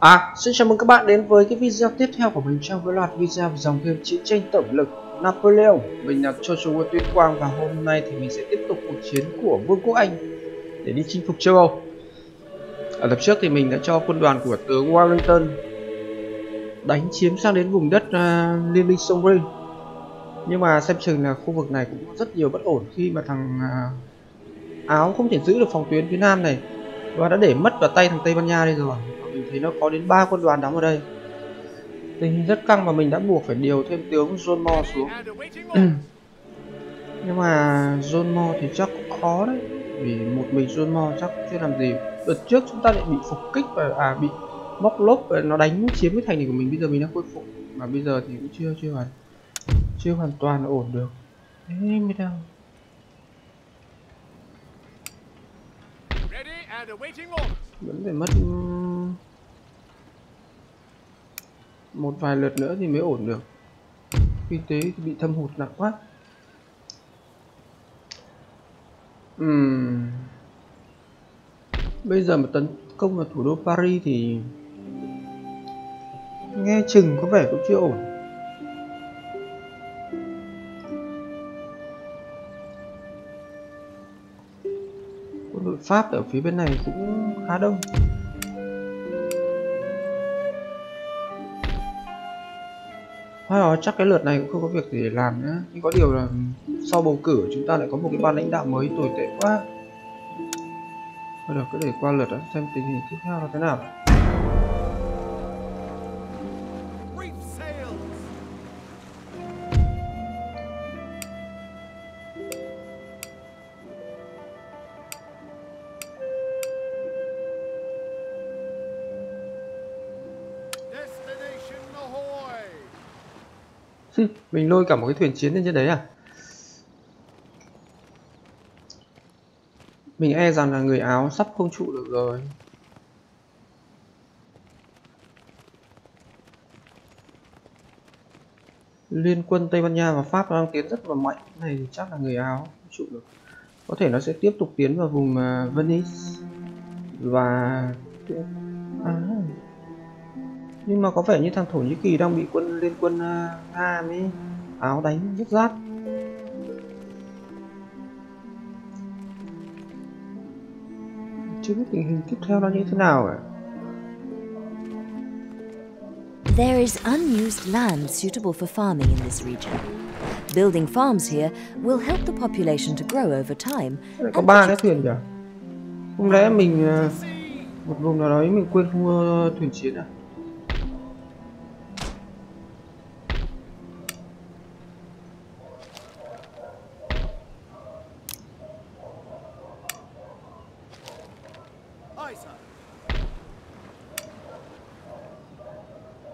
À, xin chào mừng các bạn đến với cái video tiếp theo của mình trong cái loạt video về dòng game chiến tranh tổng lực Napoleon. Mình là Cho Châu Quân Tuyết Quang và hôm nay thì mình sẽ tiếp tục cuộc chiến của Vương quốc Anh để đi chinh phục châu Âu. Ở tập trước thì mình đã cho quân đoàn của tướng Wellington đánh chiếm sang đến vùng đất uh, Liên minh sông Rhin. Nhưng mà xem chừng là khu vực này cũng có rất nhiều bất ổn khi mà thằng uh, Áo không thể giữ được phòng tuyến phía Nam này và đã để mất vào tay thằng Tây Ban Nha đây rồi. Mình thấy nó có đến ba quân đoàn đóng ở đây. Tình hình rất căng và mình đã buộc phải điều thêm tướng John Moore xuống. Nhưng mà John Moore thì chắc cũng khó đấy. Vì một mình John Moore chắc chưa làm gì. Đợt trước chúng ta lại bị phục kích và à bị móc lốp và nó đánh chiếm cái thành này của mình. Bây giờ mình đã khôi phục. Mà bây giờ thì cũng chưa chưa hoàn chưa hoàn toàn ổn được. Thế mới đang vẫn phải mất ừ, một vài lượt nữa thì mới ổn được. Kinh tế thì bị thâm hụt nặng quá. Uhm. bây giờ mà tấn công vào thủ đô Paris thì nghe chừng có vẻ cũng chưa ổn. Pháp ở phía bên này cũng khá đông. Thôi đó chắc cái lượt này cũng không có việc gì để làm nữa Nhưng có điều là sau bầu cử chúng ta lại có một cái ban lãnh đạo mới tồi tệ quá. Thôi được, cứ để qua lượt đó, xem tình hình tiếp theo là thế nào. Mình lôi cả một cái thuyền chiến lên trên đấy à? Mình e rằng là người áo sắp không trụ được rồi. Liên quân tây ban nha và pháp đang tiến rất là mạnh. Này thì chắc là người áo không trụ được. Có thể nó sẽ tiếp tục tiến vào vùng à, venice. Và à, nhưng mà có vẻ như thằng thổ nhĩ kỳ đang bị quân liên quân uh, nga mới áo đánh rất rát chưa biết tình hình tiếp theo là như thế nào cả There is unused land suitable for farming in this region. Building farms here will help the population to grow over time. Có ba cái thuyền kìa. Không lẽ mình uh, một vùng nào đấy mình quên không thuyền chiến à?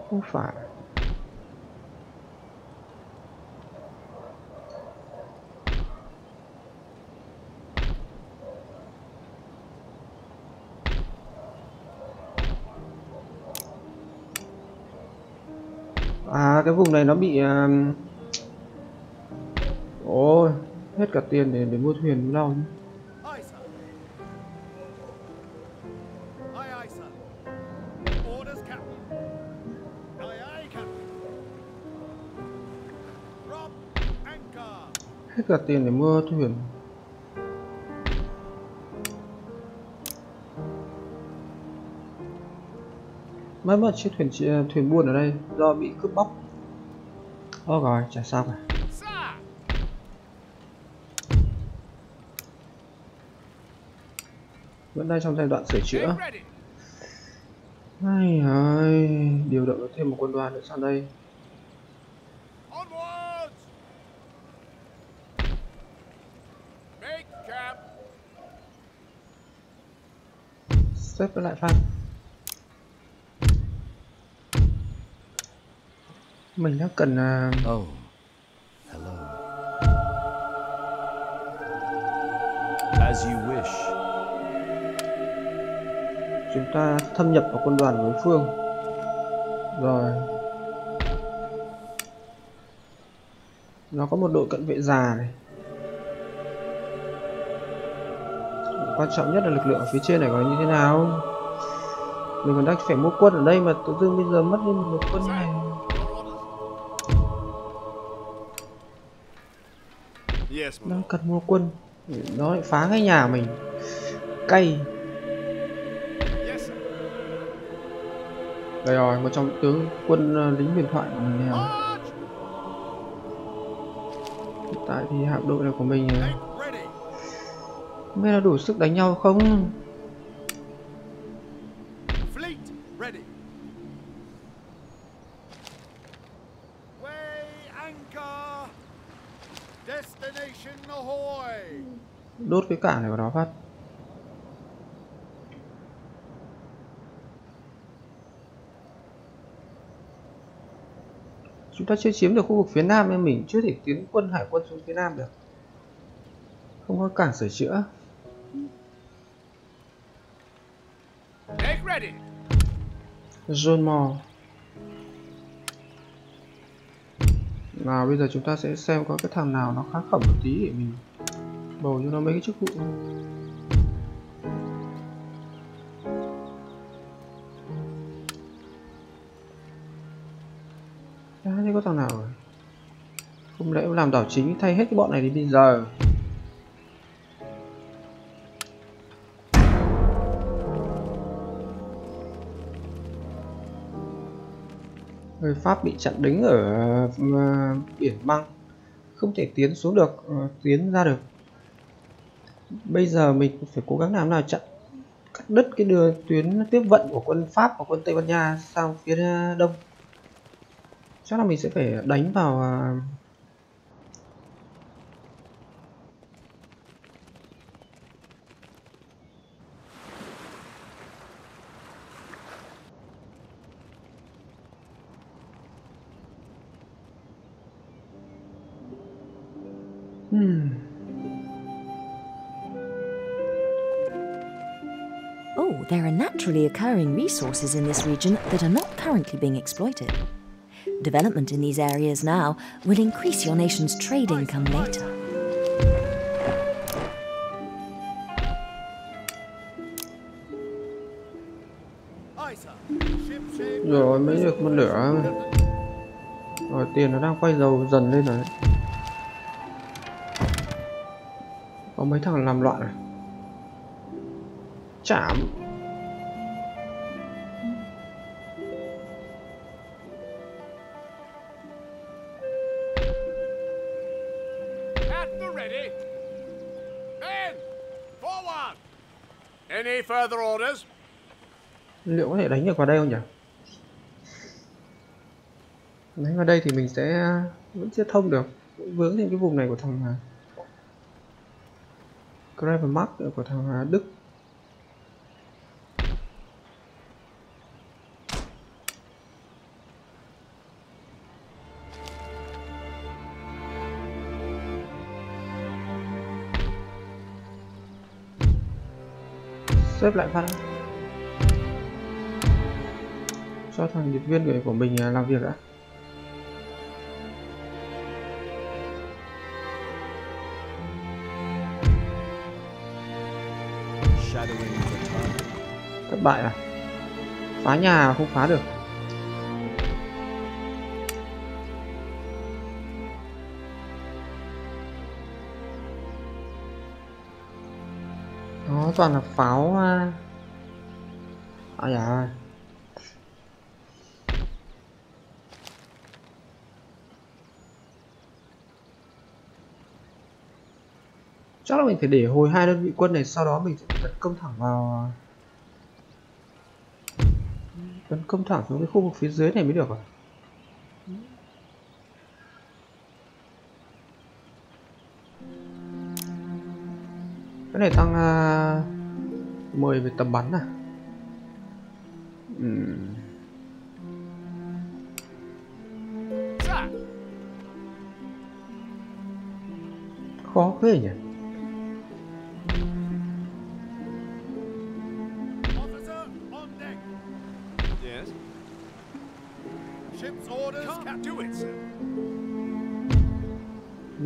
không phải à cái vùng này nó bị ôi, hết cả tiền để để mua thuyền đâu hết cả tiền để mua thuyền. Mấy mất chiếc thuyền ờ, thuyền buôn ở đây do bị cướp bóc. Ồ rồi chả sao cả vẫn đang trong giai đoạn sửa chữa. Ai ơi điều động thêm một quân đoàn nữa sang đây. Xếp lại phát mình đã cần uh... oh. Hello. As you wish. Chúng ta thâm nhập vào quân đoàn đối phương. Rồi. Nó có một đội cận vệ già này. quan trọng nhất là lực lượng ở phía trên này có như thế nào mình còn đang phải mua quân ở đây mà tự dưng bây giờ mất đi một quân này đang cần mua quân. Để nó lại phá cái nhà mình. Cay. Đây rồi một trong tướng quân ờ, lính huyền thoại của mình rồi. Hiện tại thì hạm đội này của mình ready. không biết là đủ sức đánh nhau không đốt cái cảng này vào đó phát. Chúng ta chưa chiếm được khu vực phía nam nên mình chưa thể tiến quân hải quân xuống phía nam được. Không có cảng sửa chữa. John Mall nào bây giờ chúng ta sẽ xem có cái thằng nào nó khá khẩm một tí để mình bầu cho nó mấy cái chức vụ Chả thấy có thằng nào rồi? Không lẽ làm đảo chính thay hết cái bọn này đi bây giờ? Người Pháp bị chặn đứng ở ờ, biển băng. Không thể tiến xuống được, ờ, tiến ra được. Bây giờ mình phải cố gắng làm nào chặn cắt đứt cái đường tuyến tiếp vận của quân Pháp và quân Tây Ban Nha sang phía đông. Chắc là mình sẽ phải đánh vào ờ, naturally occurring resources in this region that are not currently being exploited. Development in these areas now will increase your nation's trade income later. Rồi mới được một nửa rồi tiền nó đang quay dầu dần lên rồi có mấy thằng làm loạn này chạm liệu có thể đánh được vào đây không nhỉ? Đánh vào đây thì mình sẽ vẫn chưa thông được. Vướng thêm cái vùng này của thằng à, Gravenmark ờ, của thằng à, Đức. Xếp lại phát cho thằng điệp viên người của mình à, làm việc đã. Thất bại à? Phá nhà không phá được. Nó toàn là pháo à. Dạ chắc là mình phải để hồi hai đơn vị quân này sau đó mình sẽ tấn công thẳng vào tấn công thẳng xuống cái khu vực phía dưới này mới được à? Cái này tăng à, uh, 10 về tầm bắn à? Uhm. Khó thế nhỉ?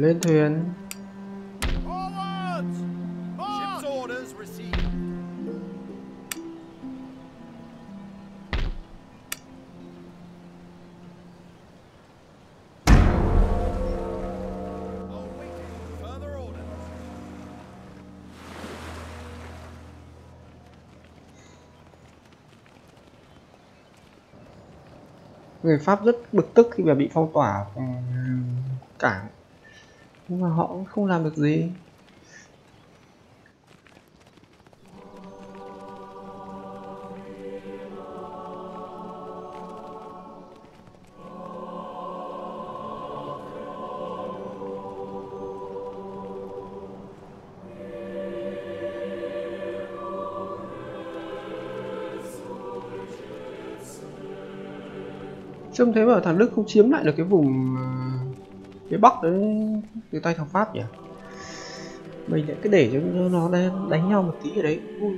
lên thuyền. Người Pháp rất bực tức khi mà bị phong tỏa ừ, cảng nhưng mà họ cũng không làm được gì. Trông thế mà thằng Đức không chiếm lại được cái vùng ờ, ờ, phía Bắc đấy từ tay thằng Pháp nhỉ mình lại cứ để cho nó đánh, đánh nhau một tí ở đấy cũng vui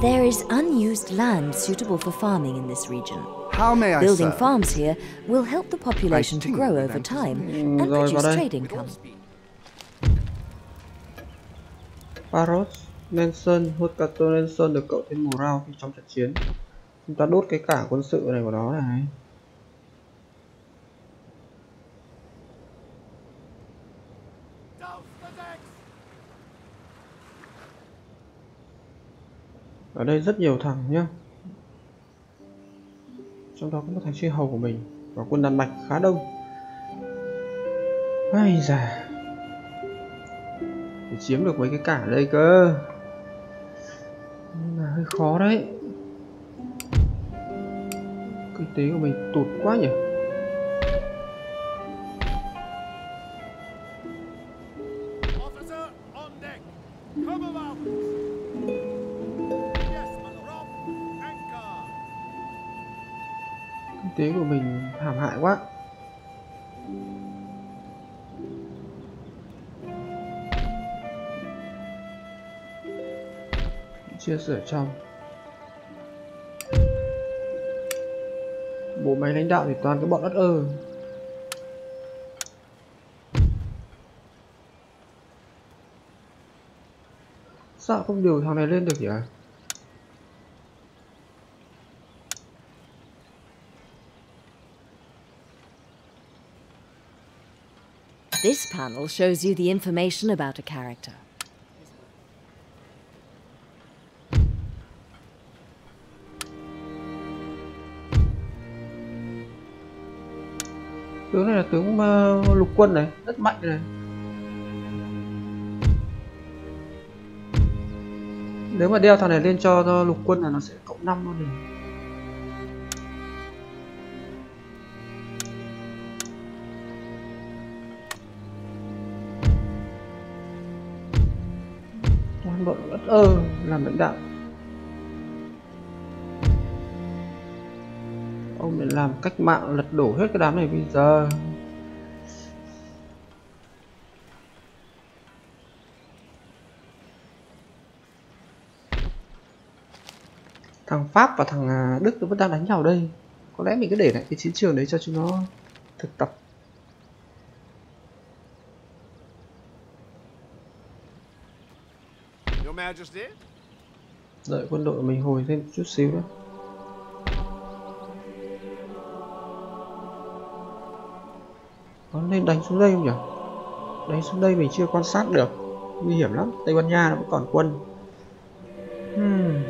There is unused land suitable for farming in this region. How may I Building serve? farms here will help the population to grow over time Mm, and rồi, produce trade income. Paros Nelson Hotato Nelson được cậu thêm morale khi trong trận chiến. Chúng ta đốt cái cả quân sự này của nó này. Ở đây rất nhiều thằng nhá. Trong đó có một thằng chi hầu của mình, và quân đan mạch khá đông. Ai già để chiếm được mấy cái cả đây cơ. Là hơi khó đấy. Kinh tế của mình tụt quá nhỉ? Chia sẻ trong. Bộ máy lãnh đạo thì toàn cái bọn đất ơ. Sao không điều thằng này lên được nhỉ? This panel shows you the information about a character. Tướng này là tướng uh, lục quân này rất mạnh này. Nếu mà đeo thằng này lên cho, cho lục quân là nó sẽ cộng 5 luôn này. Bọn bộ đất ơ làm lãnh đạo. Làm cách mạng lật đổ hết cái đám này bây giờ. Thằng Pháp và thằng à, Đức nó vẫn đang đánh nhau đây. Có lẽ mình cứ để lại cái chiến trường đấy cho chúng nó thực tập. Đợi quân đội mình hồi thêm chút xíu nữa có nên đánh xuống đây không nhỉ? Đánh xuống đây mình chưa quan sát được. Nguy hiểm lắm, tây ban nha nó vẫn còn quân. Hmm.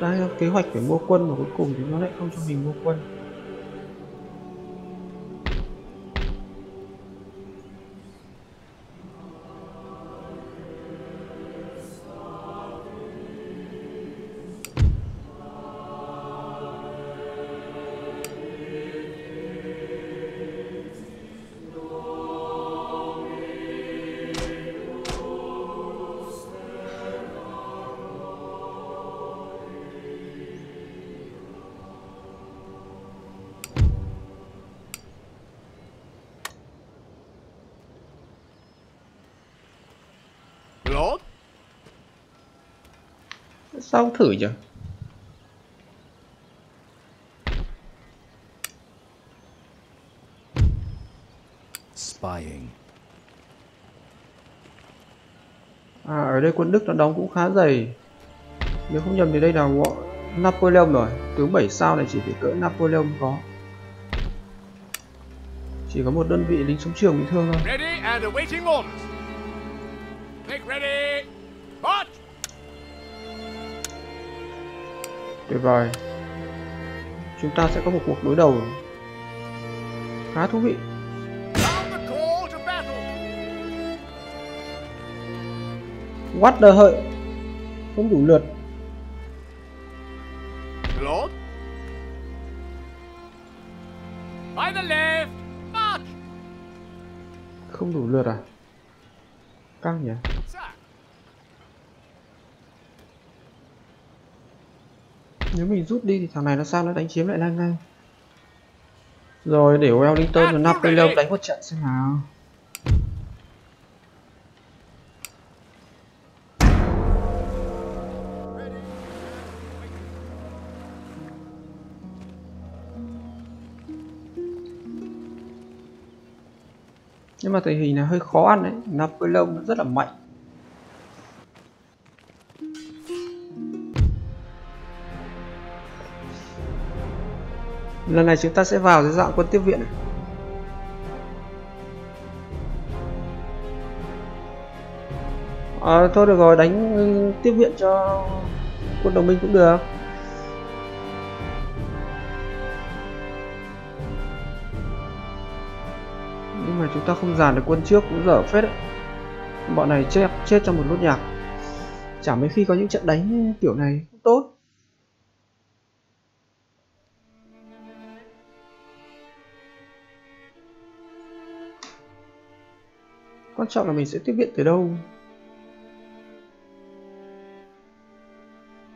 đang kế hoạch phải mua quân mà cuối cùng thì nó lại không cho mình mua quân. Sao không thử nhỉ Spying. À, ở đây quân Đức nó đóng cũng khá dày Nếu không nhầm thì đây là Napoleon rồi Tướng 7 sao này chỉ phải cỡ Napoleon có chỉ có một đơn vị lính sống trường bị thương thôi Ready and awaiting orders. Make ready. Tuyệt vời. Chúng ta sẽ có một cuộc đối đầu khá thú vị. What the hợi không đủ lượt. Rút đi thì thằng này nó sang nó đánh chiếm lại lan ngay rồi để Wellington và Napoleon đánh một trận xem nào. Nhưng mà tình hình này hơi khó ăn đấy. Napoleon rất là mạnh lần này chúng ta sẽ vào dưới dạng quân tiếp viện. À, thôi được rồi đánh tiếp viện cho quân đồng minh cũng được. Nhưng mà chúng ta không dàn được quân trước cũng dở phết đấy. Bọn này chết chết trong một nốt nhạc. Chả mấy khi có những trận đánh kiểu này tốt. Quan trọng là mình sẽ tiếp viện từ đâu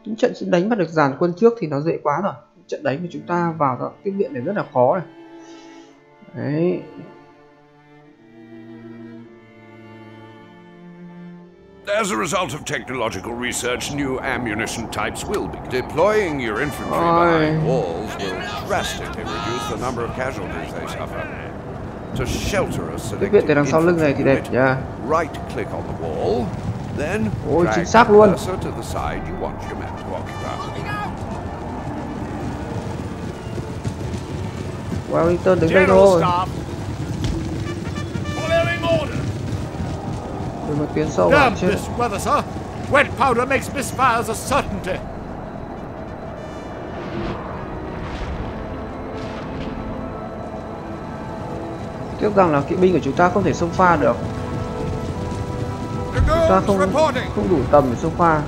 những trận đánh mà được dàn quân trước thì nó dễ quá rồi trận đánh mà chúng ta vào đoạn tiếp viện này rất là khó này đấy As a result of technological research, new ammunition types will be. Deploying your infantry behind walls will drastically reduce the number of casualties they suffer. To shelter a tiếp viện từ đằng sau lưng này thì đẹp unit, right click on the wall, then Ôi, drag chính xác the luôn. cursor to the side you want your men to occupy. Wellington đứng đây General thôi staff. Following order. đừng có tiến sâu vào Damn chết this weather, sir. Wet powder makes misfires a certainty. Tiếc rằng là kỵ binh của chúng ta không thể xông pha được. Chúng ta không không đủ tầm để xông pha.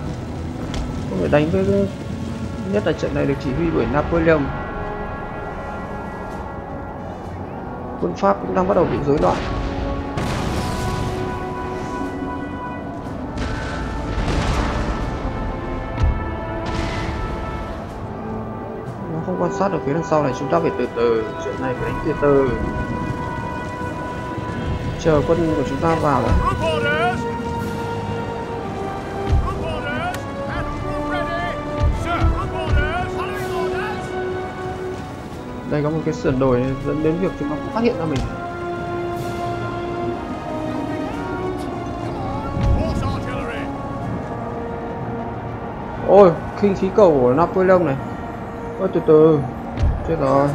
Không thể đánh với nhất là trận này được chỉ huy bởi Napoleon. Quân Pháp cũng đang bắt đầu bị rối loạn. Nó không quan sát được phía đằng sau này chúng ta phải từ từ. Chuyện này phải đánh từ từ chờ quân của chúng ta vào đã. Đây có một cái sườn đồi dẫn đến việc chúng ta cũng phát hiện ra mình. Ôi, khinh khí cầu của Napoleon này. Ôi, từ từ. Chết rồi.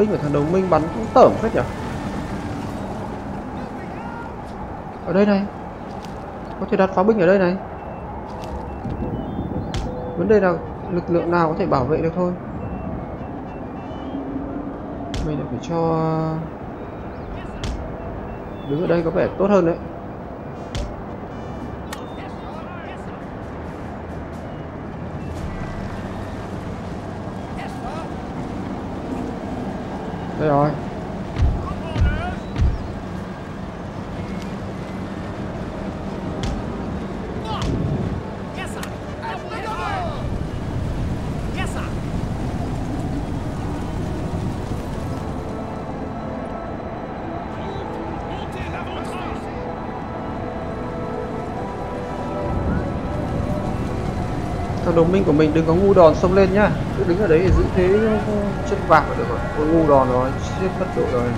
Binh của thằng đồng minh bắn cũng tởm phết nhỉ ở đây này. Có thể đặt pháo binh ở đây này. Vấn đề là lực lượng nào có thể bảo vệ được thôi. Mình lại phải cho đứng ở đây có vẻ tốt hơn đấy. Đây rồi. Thằng đồng minh của mình đừng có ngu đòn xông lên nhá? Cứ đứng ở đấy để giữ thế ờ, chân vạc là được rồi. Ngu đòn rồi, chết mất độ rồi.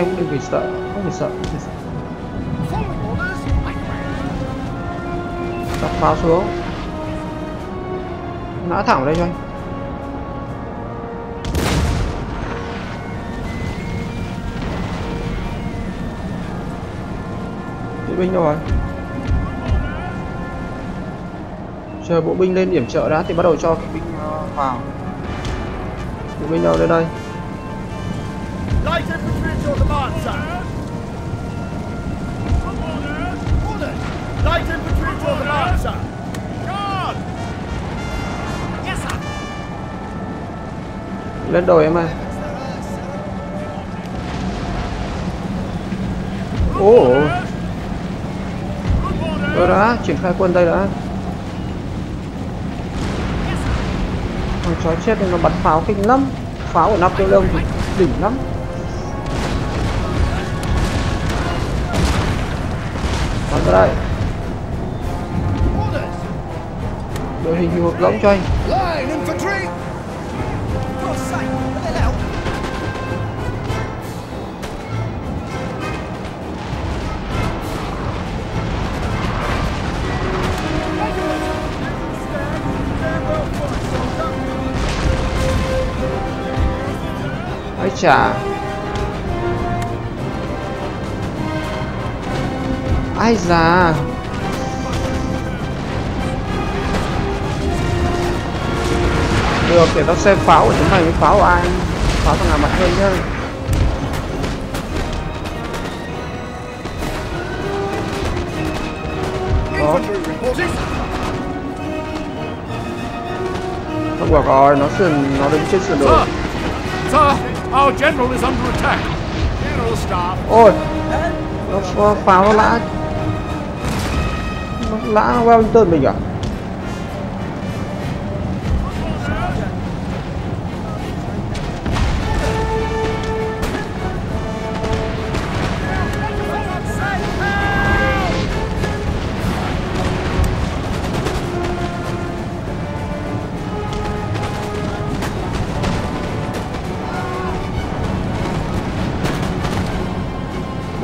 Em cũng đừng phải sợ, không phải sợ, không phải sợ. Đặt pháo xuống. Ngã thẳng vào đây cho anh. Bộ binh đâu rồi? Chờ bộ binh lên điểm trợ đã thì bắt đầu cho cái binh ờ, vào. Bộ binh đâu đây đây? Lên đồi em ơi. Ồ. Tôi đã, triển khai quân đây đã. Thằng chó chết này nó bắn pháo kinh lắm. Pháo của Napoleon thì đỉnh lắm. Bắn ra đây. Đội hình hộp rỗng cho anh. Trả ai già. Được, để tao xem pháo của chúng mày với pháo của ai. Pháo thằng nào mạnh hơn nhá. Đó. Không được rồi, nó sườn, nó đứng trên sườn đồi. Our general is under attack. General staff. ôi nó phá- nó lã nó lã Wellington mình à đây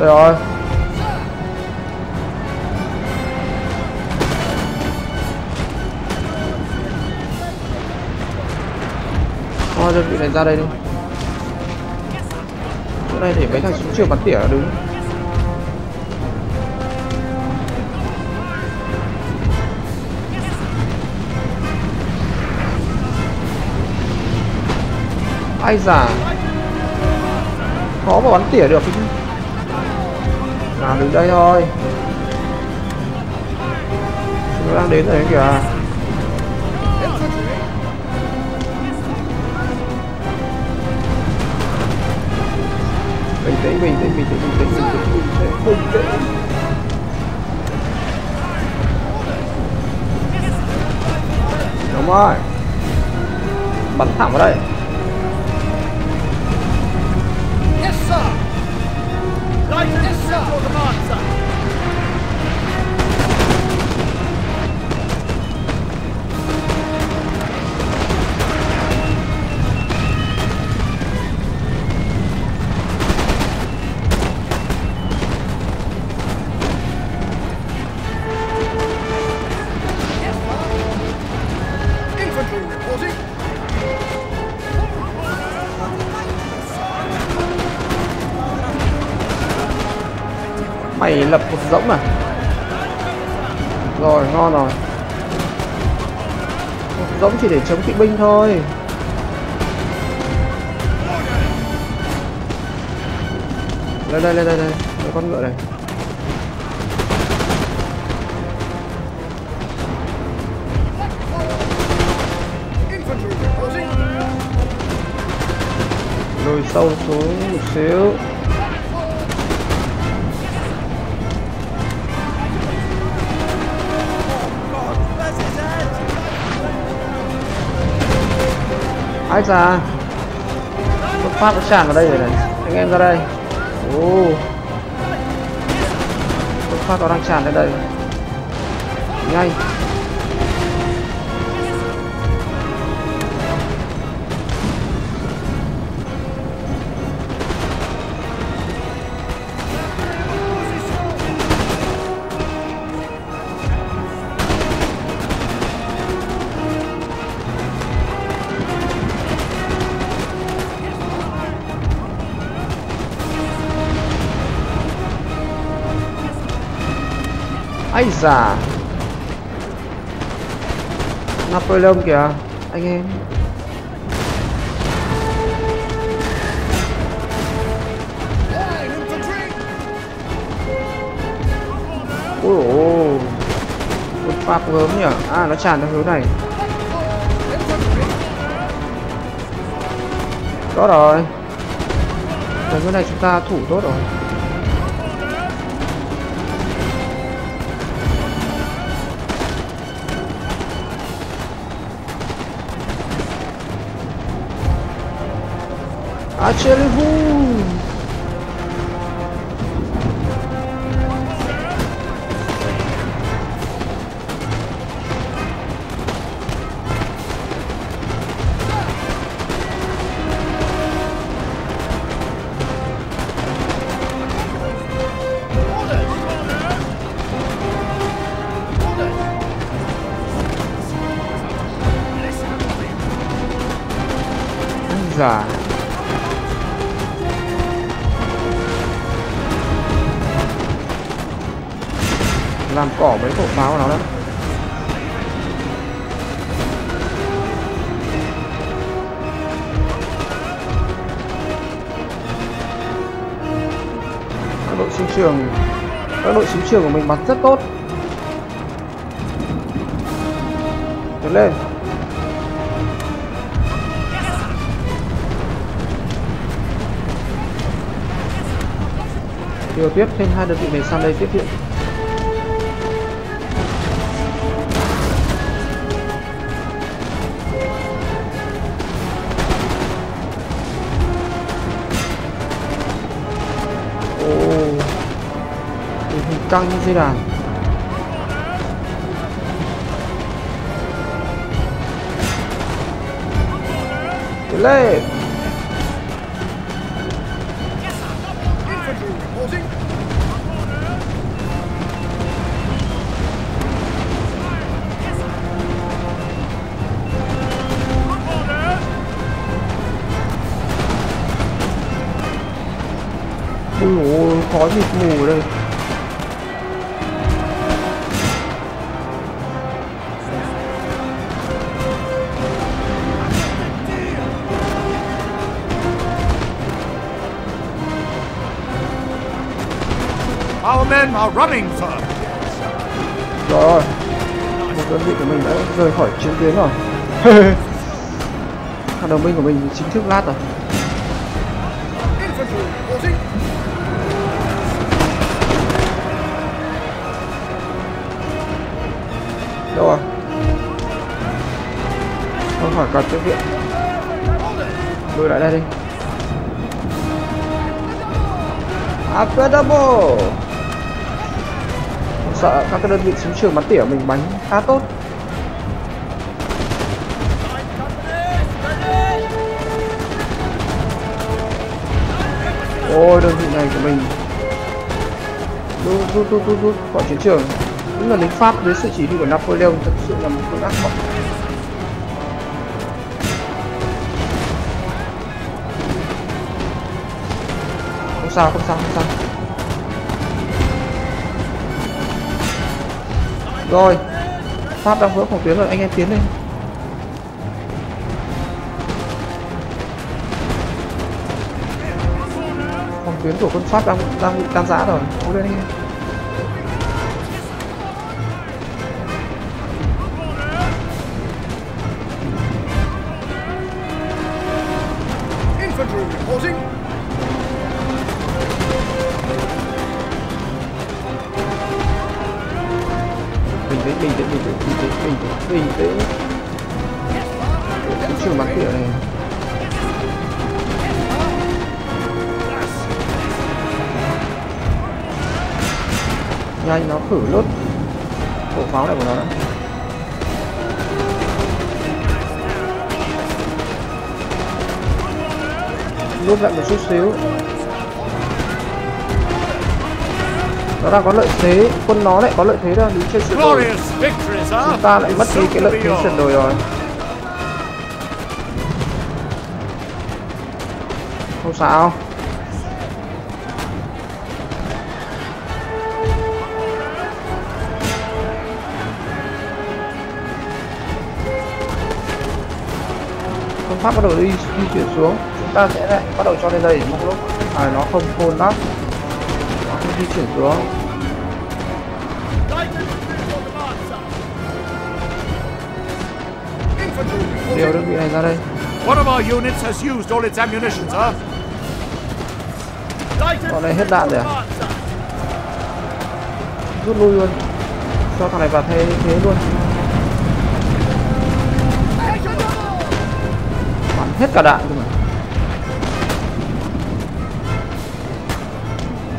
rồi. Thôi đơn vị này ra đây đi. Chỗ này để mấy thằng súng trường bắn tỉa đứng ai giả khó mà bắn tỉa được chứ nào đứng đây thôi. Nó đang đến rồi kìa. Bình tĩnh bình tĩnh bình tĩnh bình tĩnh bình tĩnh bình tĩnh. Bình tĩnh. Đúng rồi. Bắn thẳng vào đây rỗng à? Rồi, ngon rồi. Rỗng chỉ để chống kỵ binh thôi. Lên đây lên đây đây, con ngựa này. Lùi sâu xuống một xíu. Ai ra Một phát nó tràn vào đây rồi này. Anh em ra đây. Ồ. Xuất phát nó đang tràn đến đây. Nhanh. Ây da Napoleon kìa, Anh em. Ôi ồ một Pháp gớm nhỉ? À nó tràn theo hướng này. Tốt rồi. Cái hướng này chúng ta thủ tốt rồi. Achez-vous Dạ trường của mình bắn rất tốt. Tiến lên. Điều tiếp, thêm hai đơn vị này sang đây tiếp viện. Căng như dây đàn lên. Ui ôi, mù running, sir. Rồi Một đơn vị của mình đã rời khỏi chiến tuyến rồi. Thằng đồng minh của mình chính thức lát rồi. Đâu rồi. Không khỏi cần tiếp viện. Lùi lại đây đi. Incredible Không sợ các cái đơn vị súng trường bắn tỉa mình bắn khá tốt. Ôi, đơn vị này của mình. Rút rút rút rút rút khỏi chiến trường. Những là lính Pháp dưới sự chỉ huy của Napoleon thật sự là một cơn ác mộng. Không sao không sao không sao. Rồi. Pháp đang vỡ phòng tuyến rồi, anh em tiến lên. Phòng tuyến của quân Pháp đang đang bị tan rã rồi. Cố lên anh em chút xíu. Nó đang có lợi thế quân nó lại có lợi thế đang đứng trên sườn đồi. Chúng ta lại mất đi cái lợi thế sườn đồi rồi. Không sao pháp bắt đầu đi di chuyển xuống chúng ta sẽ lại bắt đầu cho lên đây một lúc. À, nó không khôn lắm. Nó không di chuyển xuống. Điều đơn vị này ra đây? One of our units has used all its ammunition, sir. Bọn này hết đạn rồi à? rút lui luôn. Cho thằng này vào thế thế luôn hết cả đạn rồi.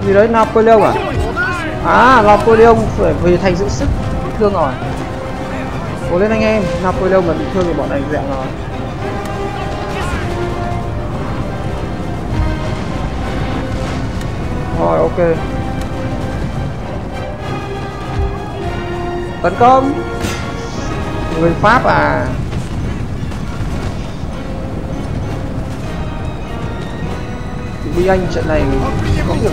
gì đấy, Napoleon à? À Napoleon phải vì thành giữ sức bị thương rồi. Cố lên anh em, Napoleon mà bị thương thì bọn này dẹo rồi. Rồi, ok. Tấn công. Người pháp à? Chị Anh trận này. Không được.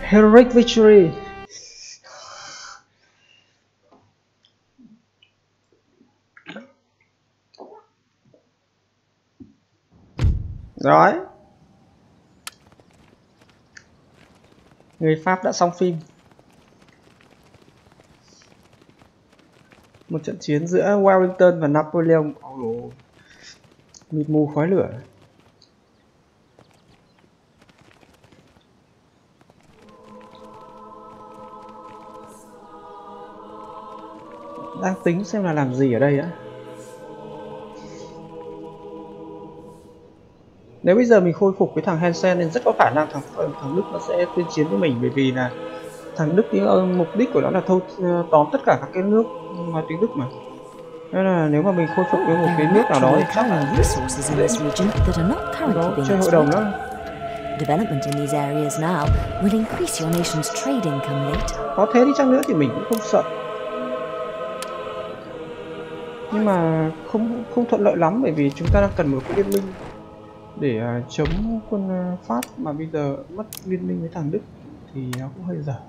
Heroic Victory. Rồi. Người Pháp đã xong phim. Một trận chiến giữa Wellington và Napoleon. Oh, mịt mù khói lửa. Đang tính xem là làm gì ở đây á. Nếu bây giờ mình khôi phục cái thằng Hansen nên rất có khả năng thằng thằng Đức nó sẽ tuyên chiến với mình bởi vì là thằng Đức thì ờ, mục đích của nó là thâu ờ, tóm tất cả các cái nước nói tiếng Đức mà. Nên là nếu mà mình khôi phục với một cái nước nào đó thì chắc là đó chơi hội đồng đó. Development in these areas now will increase your nation's trade income later. có thế đi chăng nữa thì mình cũng không sợ nhưng mà không không thuận lợi lắm bởi vì chúng ta đang cần một cái liên minh để uh, chống quân uh, Pháp mà bây giờ mất liên minh với thằng Đức thì nó cũng hơi dở.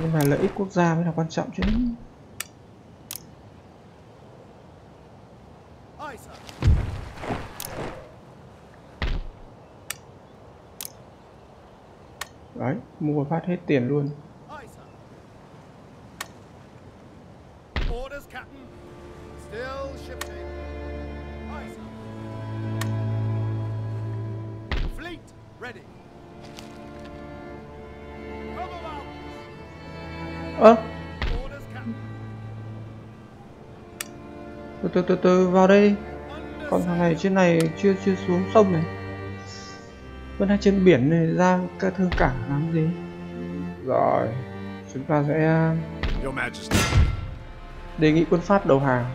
Nhưng mà lợi ích quốc gia mới là quan trọng chứ. Đấy mua phát hết tiền luôn Aye, sir. Orders, Captain. Still shifting. Aye, sir. Fleet ready. Come about. ơ Orders, Captain. từ từ từ từ vào đây còn thằng này trên này chưa chưa xuống sông này vẫn đang trên biển này ra các thương cảng làm gì rồi chúng ta sẽ Your Majesty. Đề nghị quân pháp đầu hàng.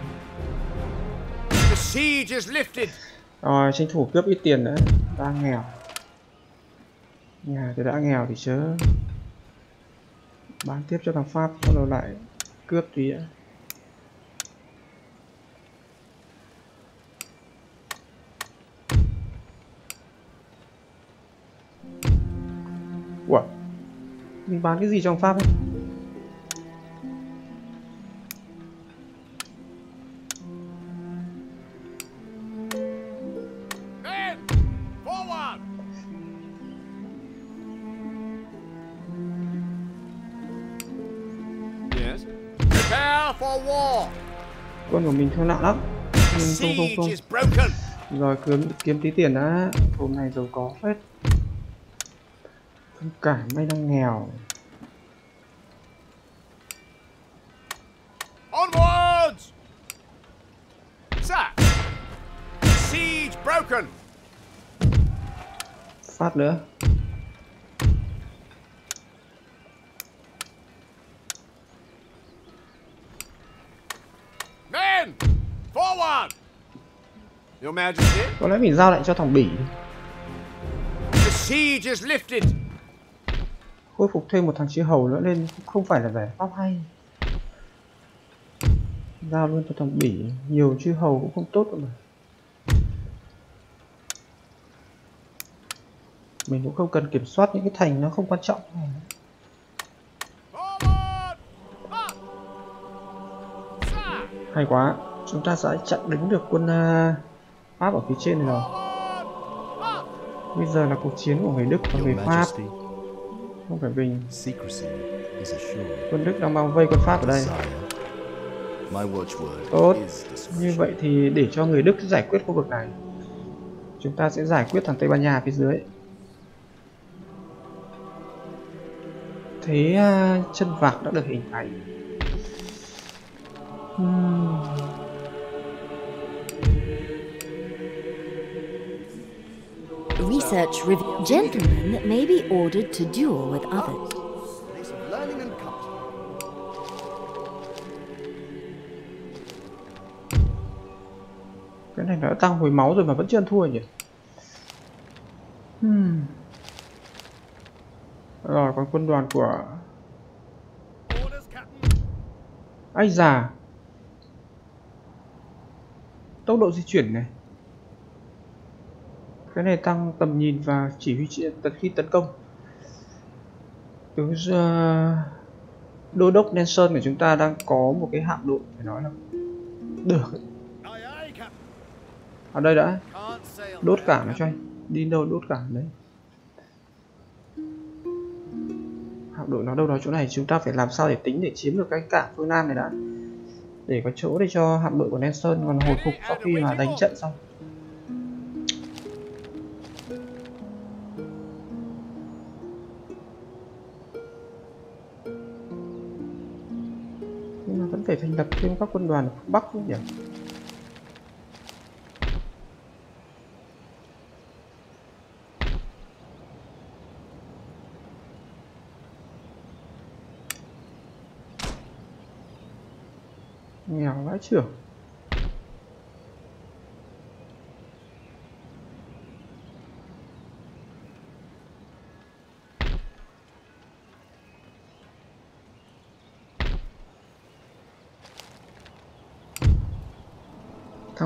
Rồi tranh thủ cướp ít tiền nữa đang nghèo. Nhà thì đã nghèo thì chớ bán tiếp cho thằng pháp sau đó lại cướp tí ạ Ủa? Mình bán cái gì trong Pháp ấy của mình thương nặng lắm không không không rồi kiếm kiếm tí tiền đã hôm nay giàu có phết không cả may đang nghèo Onwards! Sir! Siege broken. phát nữa Men! Forward! Your Majesty, có lẽ mình giao lại cho thằng bỉ. Khôi phục thêm một thằng chư hầu nữa lên cũng không phải là giải pháp hay. Giao luôn cho thằng bỉ. Nhiều chư hầu cũng không tốt đâu mà. Mình cũng không cần kiểm soát những cái thành nó không quan trọng này. Hay quá. Chúng ta sẽ chặn đứng được quân uh, pháp ở phía trên này rồi. Bây giờ là cuộc chiến của người đức và người pháp. Không phải assured. quân đức đang bao vây quân pháp ở đây. Tốt. như vậy thì để cho người đức giải quyết khu vực này chúng ta sẽ giải quyết thằng tây ban nha phía dưới. Thế uh, chân vạc đã được hình thành. Hmm. Research reveals gentlemen may be ordered to duel with others. Cái này nó đã tăng hồi máu rồi mà vẫn chưa ăn thua nhỉ hmm. rồi còn quân đoàn của Orders, ai già tốc độ di chuyển này cái này tăng tầm nhìn và chỉ huy tật khi tấn công. Tướng ờ, đô đốc Nelson của chúng ta đang có một cái hạm đội, phải nói là được. Ở đây đã. Đốt cả cảng nó cho anh. Đi đâu đốt cảng đấy. Hạm đội nó đâu đó chỗ này, chúng ta phải làm sao để tính để chiếm được cái cảng phương nam này đã. Để có chỗ để cho hạm đội của Nelson còn hồi phục sau khi mà đánh trận xong. Thể thành lập thêm các quân đoàn ở phương Bắc chứ nhỉ? Nghèo vãi trưởng.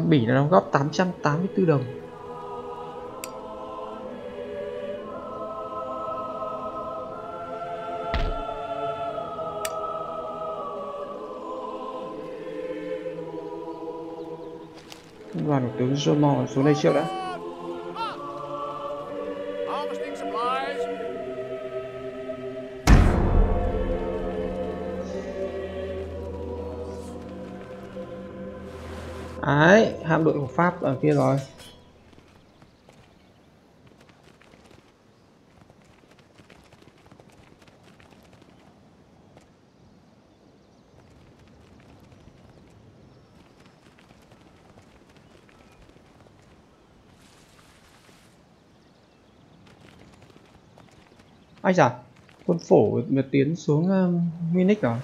Thằng Bỉ nó đóng góp 884 đồng. Đoàn của tướng Jomo xuống đây trước đã. Hạm đội của Pháp ở kia rồi. Ai da, quân phổ mà tiến xuống uh, Munich rồi.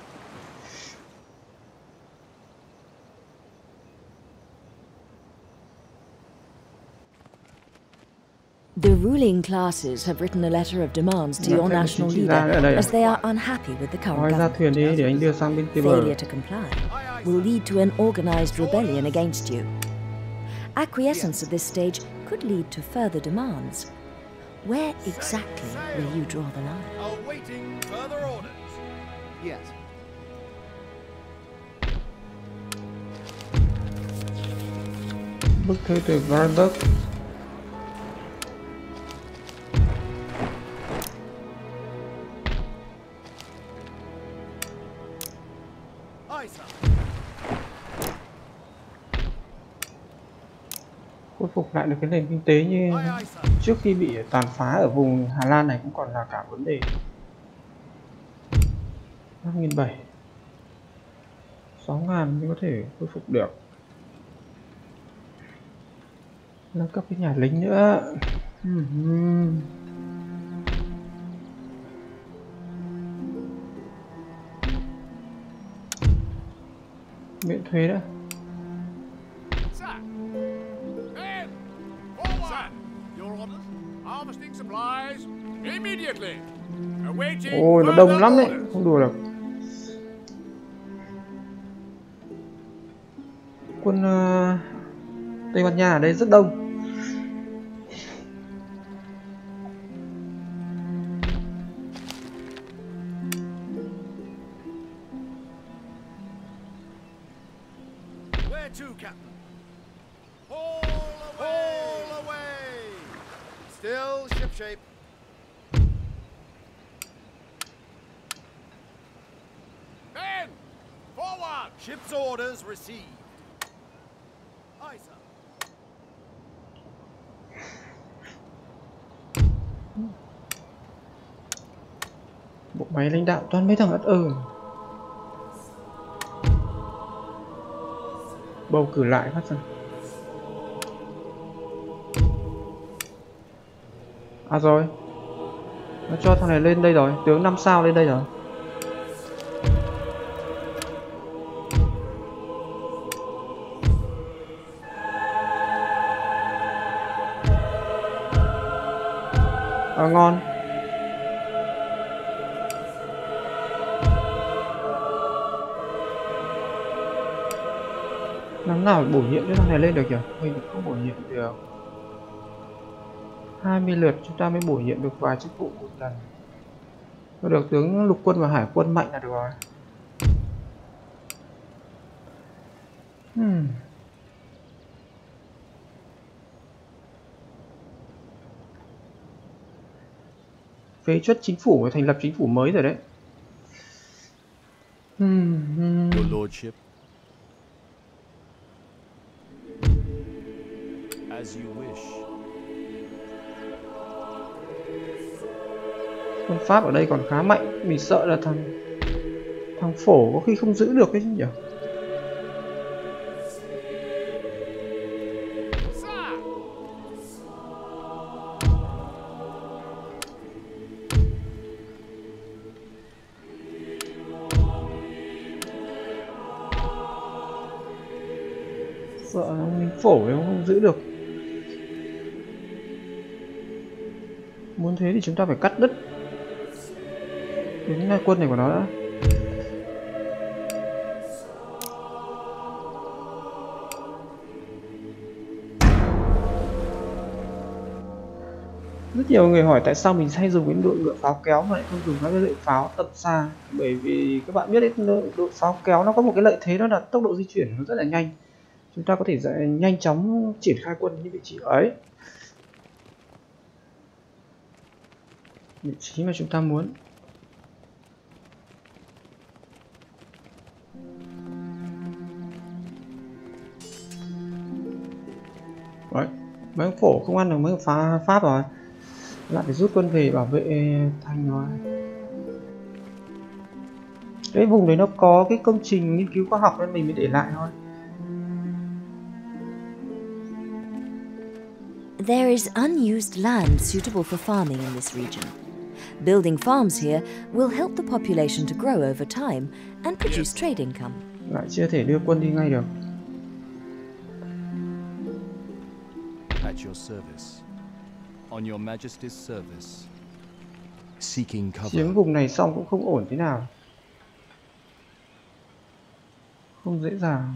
Ruling classes have written a letter of demands to your national chị chỉ ra ở đây leader as they are unhappy with the current government. thuyền đi để anh đưa sang bên kia bờ Failure to comply will lead to an organized rebellion against you. Acquiescence at this stage could lead to further demands. Where exactly will you draw the line? Awaiting further orders. Yes. bức thư từ Varberg khôi phục lại được cái nền kinh tế như trước khi bị tàn phá ở vùng Hà Lan này cũng còn là cả vấn đề 5.700 6.000 mới có thể khôi phục được. Nâng cấp cái nhà lính nữa. Miễn thuế nữa ôi nó đông lắm đấy. không đùa được. Quân ờ, Tây Ban Nha ở đây rất đông Received. Isa. bộ máy lãnh đạo toàn mấy thằng ất ơ. Bầu cử lại phát ra. À rồi. Nó cho thằng này lên đây rồi. Tướng 5 sao lên đây rồi. Ngon. Nắng nào bổ nhiệm cho thằng này lên được nhỉ? Mình không bổ nhiệm được. 20 lượt chúng ta mới bổ nhiệm được vài chức vụ một lần. Được tướng lục quân và hải quân mạnh là được rồi. Phế chuất chính phủ và thành lập chính phủ mới rồi đấy hmm. hmm. Your lordship. As you wish. quân pháp ở đây còn khá mạnh mình sợ là thằng thằng phổ có khi không giữ được cái chứ nhỉ phổ em không giữ được. Muốn thế thì chúng ta phải cắt đứt. Đến quân này của nó đã rất nhiều người hỏi tại sao mình hay dùng cái đội ngựa pháo kéo mà lại không dùng các cái đội pháo tầm xa. Bởi vì các bạn biết đấy, đội pháo kéo nó có một cái lợi thế đó là tốc độ di chuyển nó rất là nhanh chúng ta có thể nhanh chóng triển khai quân đến những vị trí ấy. Vị trí mà chúng ta muốn. Đấy, mấy ông phổ không ăn được mấy ông phá pháp rồi. Lại phải rút quân về bảo vệ thành rồi. Cái vùng đấy nó có cái công trình nghiên cứu khoa học nên mình mới để lại thôi. There is unused land suitable for farming in this region. Building farms here will help the population to grow over time and produce trade income. lại chưa thể đưa quân đi ngay được At your service. On your majesty's service. Seeking cover. chiếm vùng này xong cũng không ổn thế nào không dễ dàng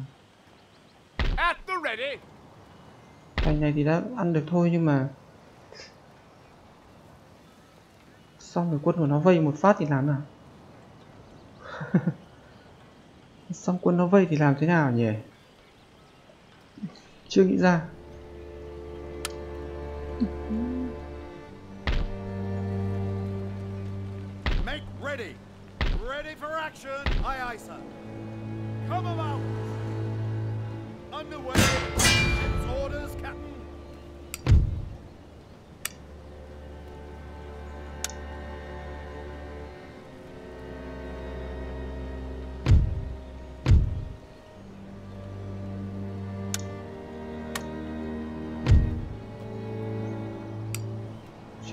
At the ready. Thành này thì đã ăn được thôi nhưng mà xong rồi quân của nó vây một phát thì làm nào xong quân nó vây thì làm thế nào nhỉ chưa nghĩ ra Make ready. Ready for action. Aye, aye, sir. Come about. Underway.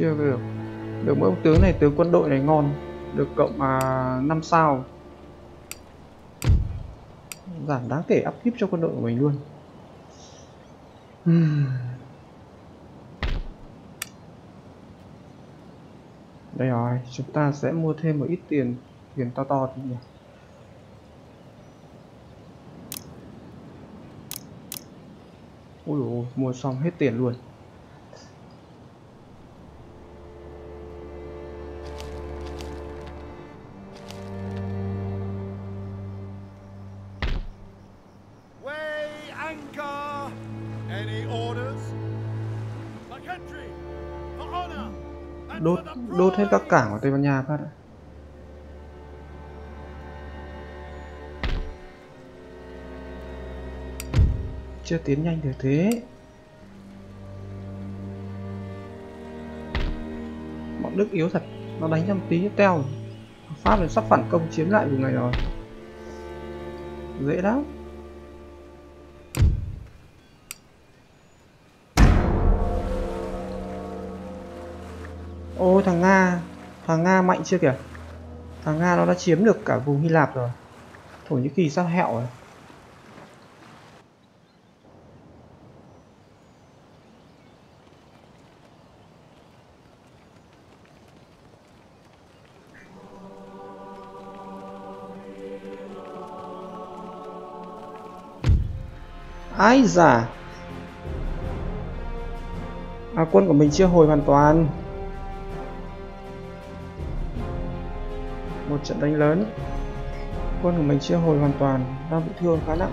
Chưa được. Được mỗi ông tướng này tướng quân đội này ngon. Được cộng à, 5 sao. Giảm đáng kể upkeep cho quân đội của mình luôn. Đây rồi chúng ta sẽ mua thêm một ít tiền tiền to to thì nhỉ? Ui dồi, mua xong hết tiền luôn. Các cảng của Tây Ban Nha phát chưa tiến nhanh được thế. Bọn Đức yếu thật, nó đánh cho một tí teo Pháp sắp phản công chiếm lại vùng này rồi. Dễ lắm. Thằng Nga mạnh chưa kìa? Thằng Nga nó đã chiếm được cả vùng Hy Lạp rồi. Thổ Nhĩ Kỳ sắp hẹo rồi Ai giả à, Quân của mình chưa hồi hoàn toàn. Một trận đánh lớn. Quân của mình chưa hồi hoàn toàn, Đang bị thương khá nặng.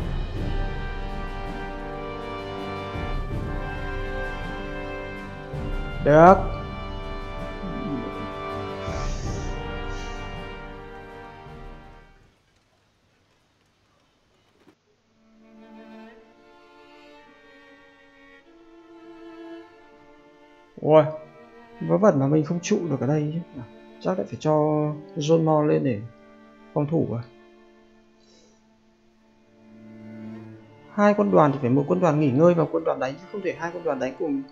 Được. Ôi Vớ vẩn mà mình không trụ được ở đây chứ. Chắc lại phải cho John Moore lên để phòng thủ à? Hai quân đoàn thì phải một quân đoàn nghỉ ngơi và quân đoàn đánh, chứ không thể hai quân đoàn đánh cùng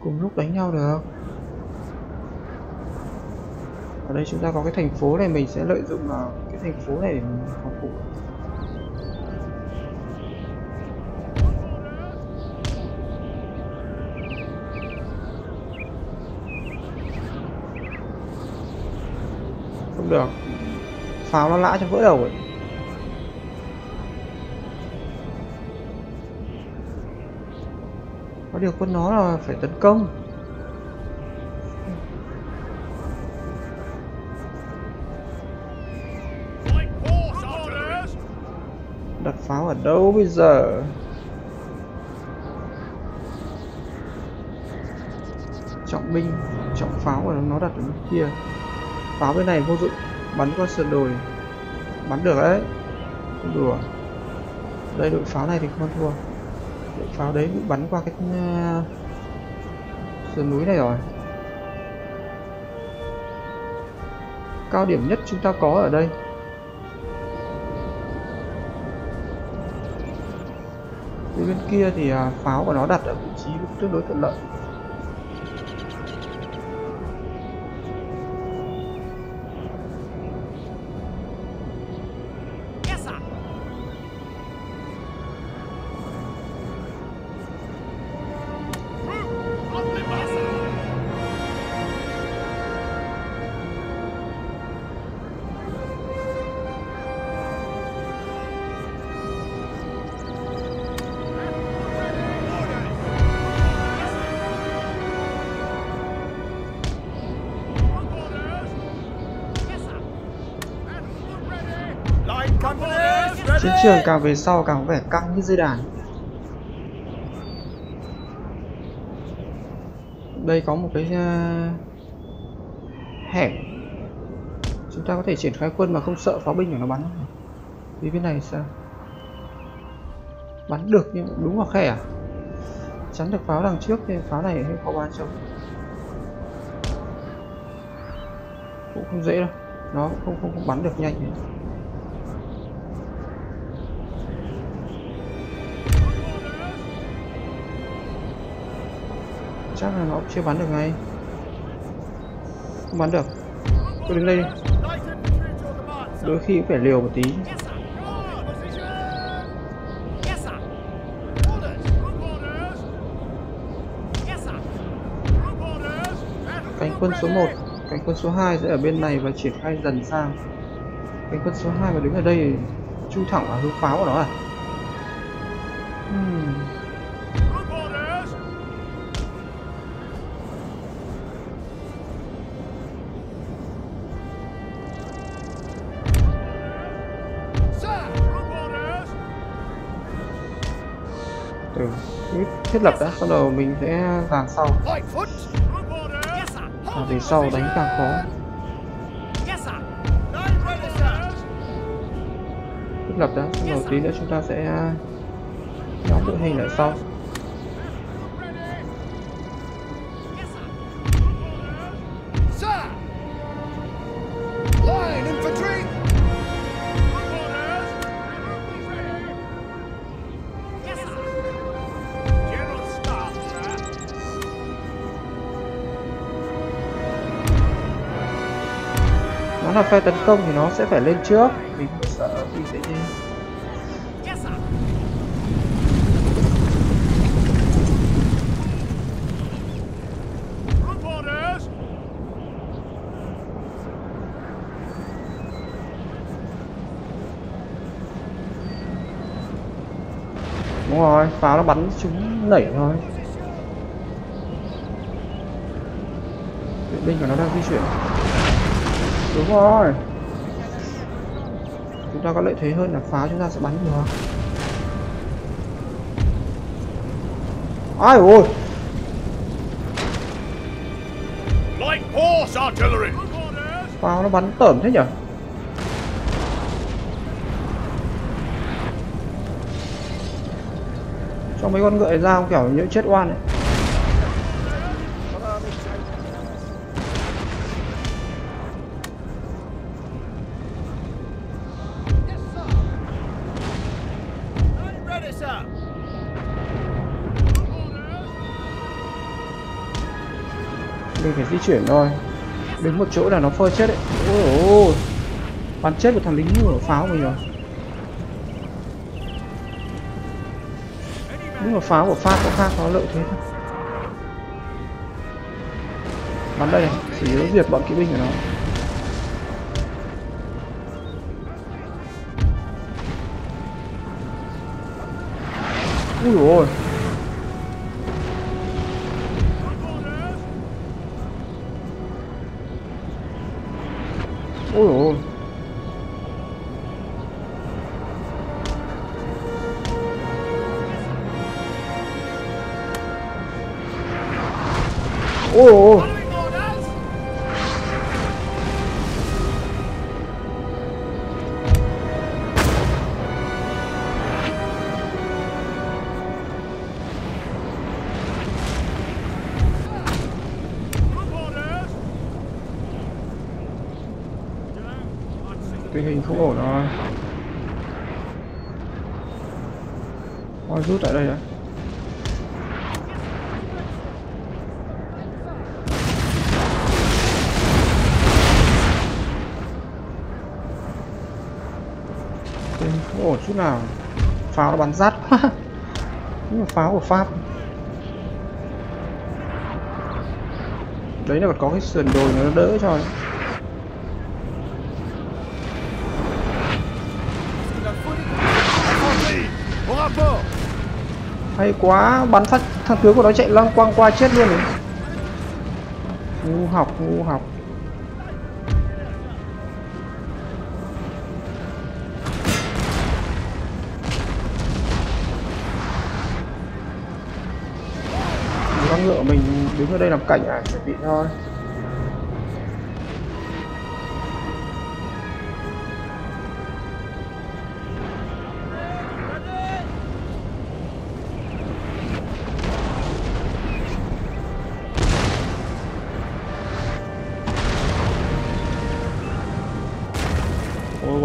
cùng lúc đánh nhau được. Ở đây chúng ta có cái thành phố này, mình sẽ lợi dụng vào cái thành phố này để phòng thủ. Được. Pháo nó lã cho vỡ đầu ấy. Có điều quân nó là phải tấn công. Đặt pháo ở đâu bây giờ? Trọng binh, trọng pháo của nó đặt ở bên kia pháo bên này vô dụng. Bắn qua sườn đồi. Bắn được đấy. Không đùa. Đây, đội pháo này thì không thua. Đội pháo đấy bị bắn qua cái ờ, sườn núi này rồi. Cao điểm nhất chúng ta có ở đây. Bên kia thì à, pháo của nó đặt ở vị trí tương đối thuận lợi. Trường càng về sau càng có vẻ căng như dây đàn. Đây có một cái uh, hẻm. Chúng ta có thể triển khai quân mà không sợ pháo binh của nó bắn. Vì bên này sao? Bắn được nhưng đúng là khẻ à? Chắn được pháo đằng trước thì pháo này hơi khó bắn chống cũng không dễ đâu. Nó không không, không bắn được nhanh. nữa. Chắc là nó chưa bắn được ngay. Không bắn được. Tôi đứng đây đi. Đôi khi cũng phải liều một tí. Cánh quân số 1 cánh quân số 2 sẽ ở bên này và triển khai dần sang. Cánh quân số 2 mà đứng ở đây chu thẳng vào hướng pháo của nó à? Thiết lập đã sau đầu mình sẽ dàn sau. Light về sau đánh càng khó. Thiết lập đã sau đầu tí nữa chúng ta sẽ, nhóm đội hình lại sau. Nó phe tấn công thì nó sẽ phải lên trước. Mình sợ gì sẽ đi đúng rồi pháo nó bắn chúng nảy thôi. Vệ binh của nó đang di chuyển đúng rồi. Chúng ta có lợi thế hơn là pháo chúng ta sẽ bắn được. Ai ôi. Pháo nó bắn tởm thế nhở? Cho mấy con ngựa ra kiểu nhỡ chết oan ấy mình phải di chuyển thôi. Đứng một chỗ là nó phơi chết đấy. Ôi ôi. Bắn chết một thằng lính ở pháo mình rồi. Đúng là pháo của pháp có khác nó lợi thế thôi bắn đây này chỉ yếu diệt bọn kỵ binh của nó. Ui ôi. Tình hình không ổn rồi Ôi, rút tại đây à? rồi tình không ổn chút nào. Pháo nó bắn rát quá. Đúng là pháo của pháp. Đấy là còn có cái sườn đồi nó đỡ cho. ấy. Hay quá, bắn phát thằng tướng của nó chạy loang quang qua chết luôn rồi. Ngu học ngu học. Con ngựa mình đứng ở đây làm cảnh à? Chuẩn bị thôi.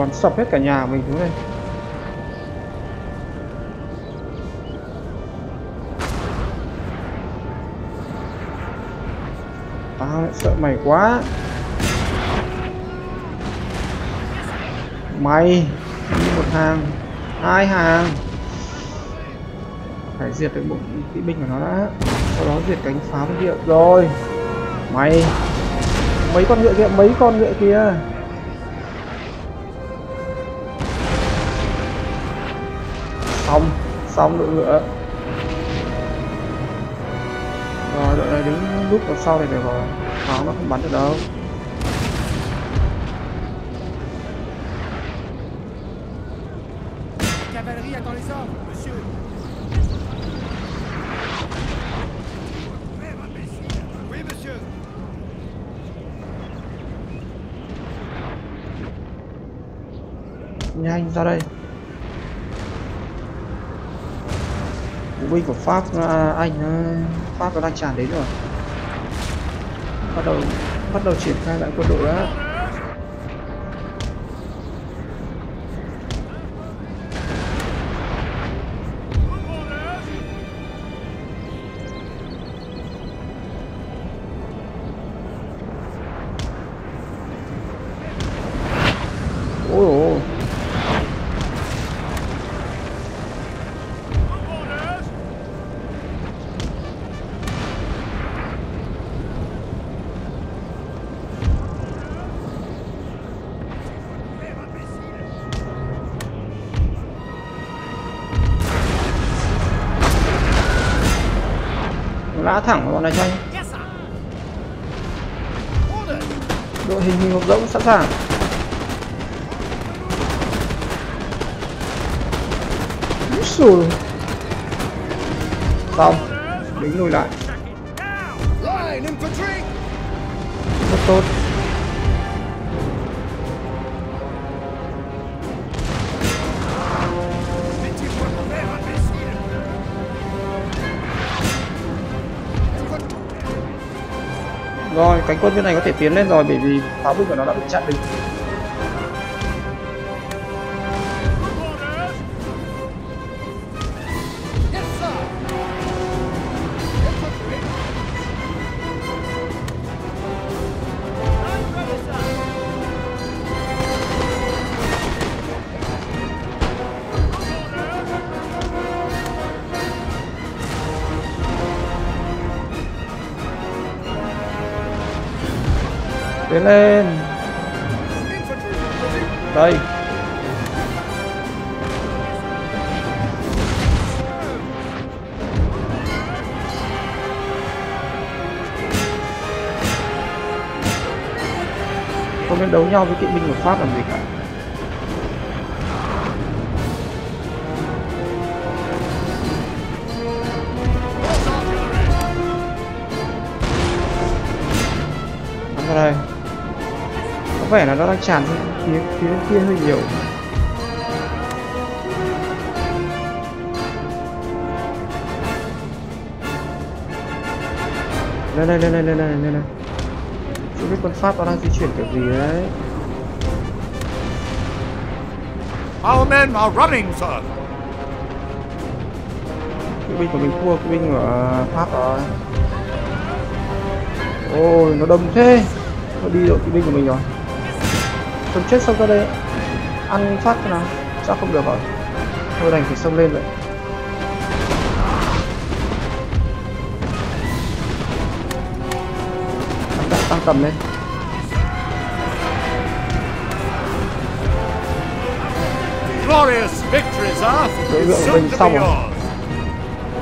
bắn sập hết cả nhà mình xuống đây. Tao lại sợ mày quá. Mày một hàng. Hai hàng. Phải diệt được bụng kỵ binh của nó đã. Sau đó diệt cánh pháo hiệu rồi. Mày. Mấy con ngựa kia, mấy con ngựa kia. Xong đội ngựa. Rồi, đội này đứng lúc vào sau này được rồi. Pháo nó không bắn được đâu. Nhanh, ra đây. Binh của pháp à, anh à, pháp nó đang tràn đến rồi. Bắt đầu bắt đầu triển khai lại quân đội đã thẳng vào bọn này cho anh. Đội hình hình hộp rỗng, sẵn sàng. Úi xong đứng lùi lại. Rất tốt. Rồi, cánh quân bên này có thể tiến lên rồi, bởi vì pháo binh của nó đã bị chặn đứng lên. Đây. Không nên đấu nhau với kỵ binh của pháp làm vẻ là nó đang tràn phía phía kia hơi nhiều. Lên đây lên đây lên đây lên đây không biết con pháp nó đang di chuyển kiểu gì đấy. Our men are running, sir. kỵ binh của mình thua kỵ binh của ờ, pháp rồi ôi nó đâm thế. Nó đi đội kỵ binh của mình rồi không chết xong ra đây ăn phát thế nào? Chắc không được rồi thôi đành phải xông lên vậy. Tăng tầm lên Glorious It's của soon mình to xong be rồi. yours.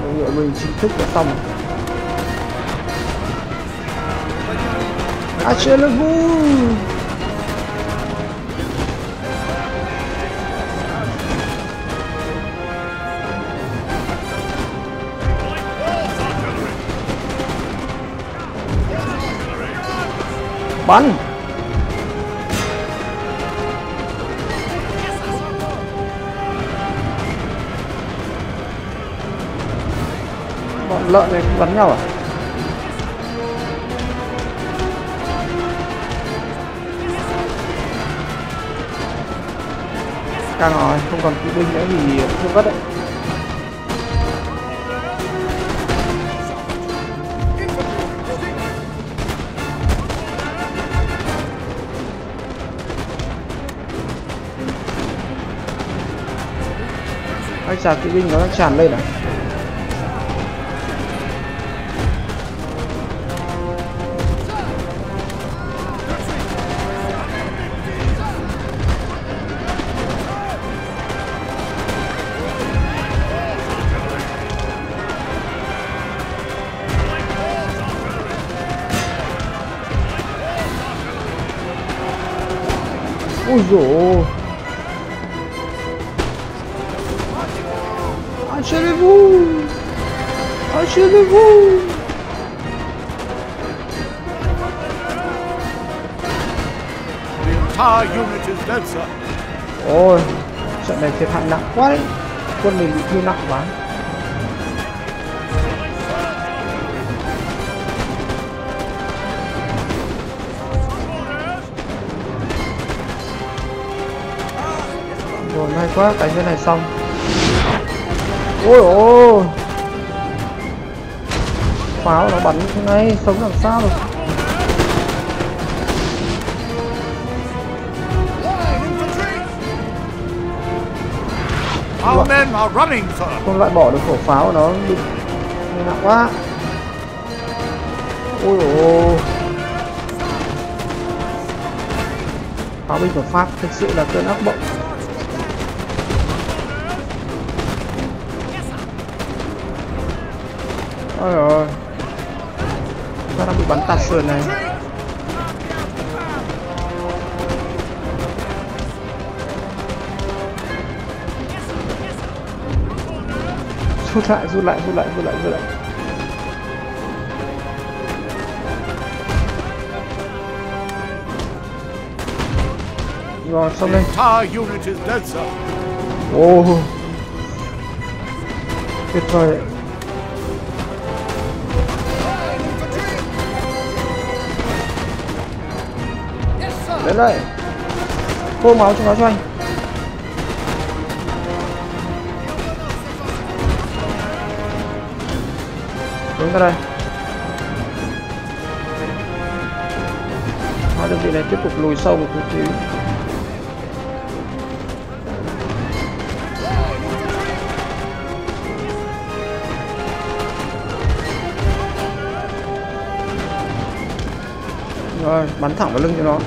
đội ngựa mình chính thức đã xong rồi bắn. Bọn lợn này cũng bắn nhau à? Càng rồi không còn kỵ binh nữa thì không vất đấy. Chả kỵ binh nó đang tràn lên à? Ui dồi quá đấy Quân mình bị thương nặng quá. Rồi, may quá, cái cái này xong. Ôi ôi. Pháo nó bắn thế này Sống làm sao được? Không loại bỏ được khẩu pháo của nó, bị nặng quá. Ôi ồ. pháo binh của pháp thực sự là cơn ác mộng. Ôi ôi. Ta đang bị bắn tạt sườn này. Rút lại rút lại rút lại rút lại rút lại. Rồi xong The lên entire unit is dead, sir. ồ tuyệt vời. Đến đây. Khô máu cho nó cho anh xuống ra đây. Hai đơn vị này tiếp tục lùi sâu một chút xíu. Rồi, bắn thẳng vào lưng cho nó.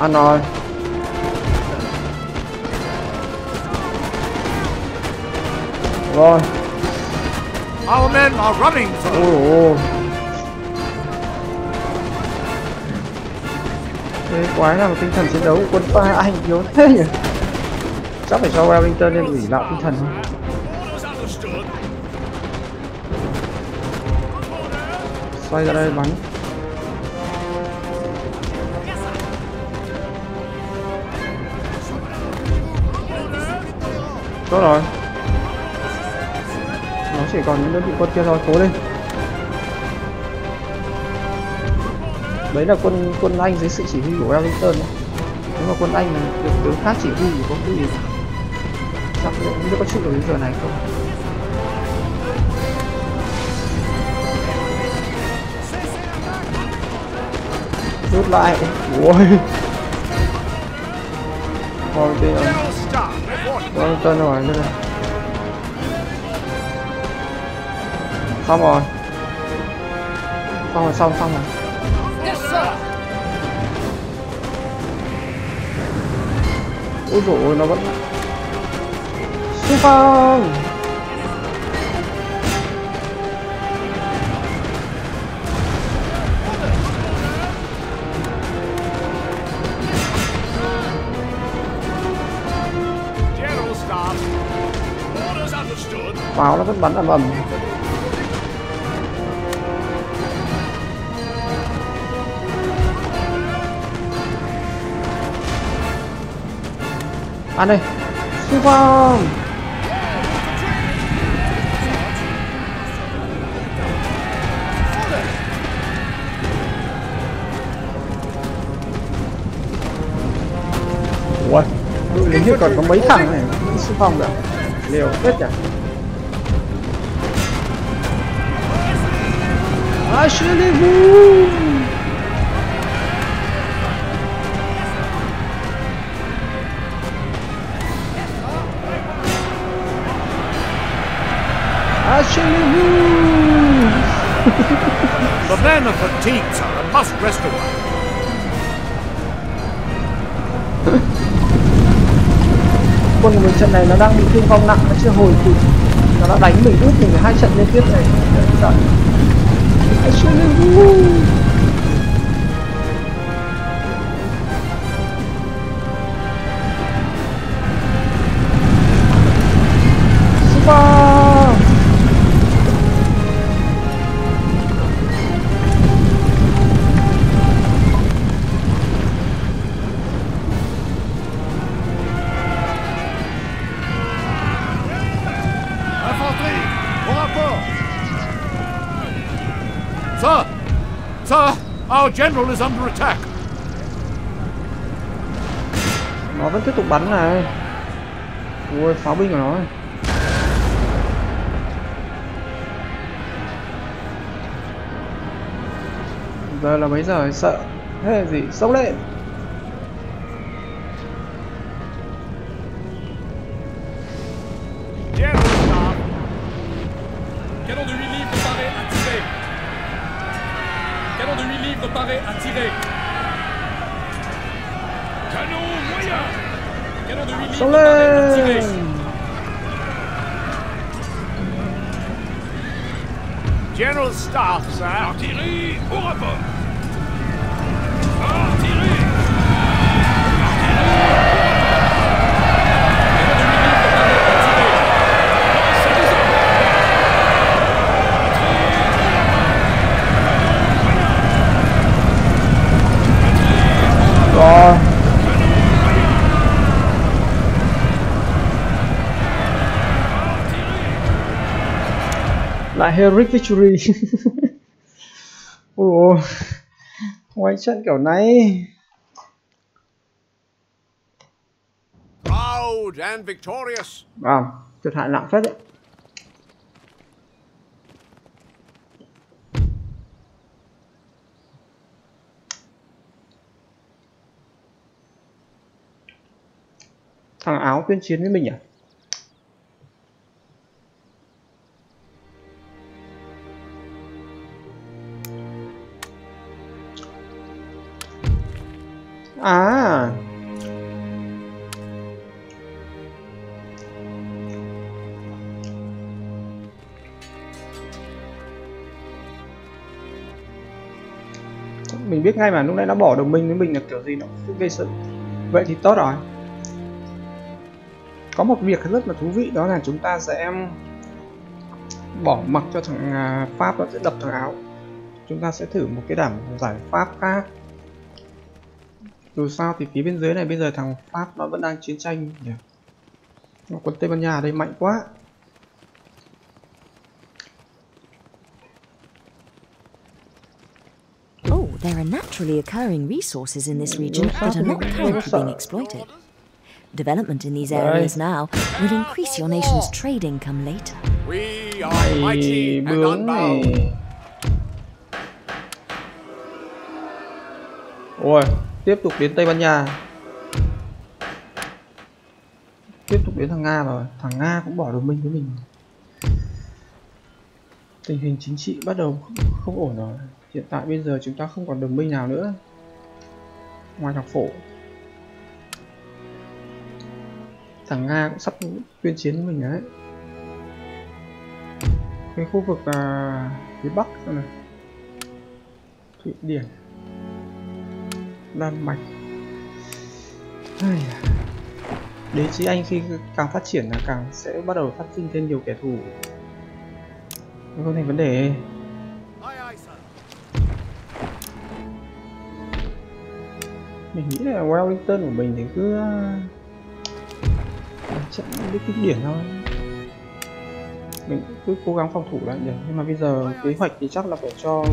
Ăn rồi. Rồi Our men are running, sir. ôi cái quái nào tinh thần chiến đấu của quân ta anh yếu thế nhỉ? Chắc phải cho Wellington lên ủy lại tinh thần thôi. Xoay ra đây bắn. Tốt rồi chỉ còn những đơn vị quân kia thôi. Cố lên. Đấy là quân quân anh dưới sự chỉ huy của Wellington đấy. nếu mà quân anh được tướng khác chỉ huy thì có cái gì chắc liệu không biết có chịu được đến giờ này không. Rút lại. Ui Thôi bây. Wellington rồi đây đây xong rồi. Xong rồi xong xong rồi. Ôi dồi ôi nó vẫn understood. pháo nó vẫn bắn ầm ầm ăn đây. Xung phong. Ủa, đội như còn có mấy thằng này. Xung phong được liều hết nhỉ. Achevez-vous Achille The men are fatigued, sir, and must rest a while. quân của mình trận này nó đang bị thương vong nặng nó chưa hồi kịp nó đã đánh mình úp mình hai trận liên tiếp này. Giận general is under attack. nó vẫn tiếp tục bắn này. Ui, pháo binh của nó giờ là mấy giờ? Sợ. Thế là gì? Sốc lên. Lại heroic victory. Ủa ngoài trận kiểu này. Proud and victorious. à thiệt hại nặng phết đấy. Thằng áo tuyên chiến với mình à ngay mà lúc nãy nó bỏ đồng minh với mình là kiểu gì nó cũng gây sự. Vậy thì tốt rồi. Có một việc rất là thú vị đó là chúng ta sẽ bỏ mặc cho thằng à, pháp nó sẽ đập thằng áo. Chúng ta sẽ thử một cái đảm giải pháp khác. Dù sao thì phía bên dưới này bây giờ thằng pháp nó vẫn đang chiến tranh nhỉ? Quân tây ban nha ở đây mạnh quá. Oh, there are naturally occurring resources in this region that are not currently being exploited. Development in these areas now will increase your nation's trade income later. We are mighty and unbound. Ôi, tiếp tục đến Tây Ban Nha. Tiếp tục đến thằng Nga rồi. Thằng Nga cũng bỏ đồng minh với mình. Tình hình chính trị bắt đầu không, không ổn rồi Hiện tại bây giờ chúng ta không còn đồng minh nào nữa. Ngoài thằng phổ. Thằng Nga cũng sắp tuyên chiến với mình đấy. Cái khu vực à, phía Bắc xem này Thụy Điển. Đan Mạch. Đế chí Anh khi càng phát triển là càng sẽ bắt đầu phát sinh thêm nhiều kẻ thù. Không thành vấn đề. Mình nghĩ là Wellington của mình thì cứ ờ, à, đánh đi kinh điển thôi. Mình cứ cố gắng phòng thủ lại được. Nhưng mà bây giờ kế hoạch thì chắc là phải cho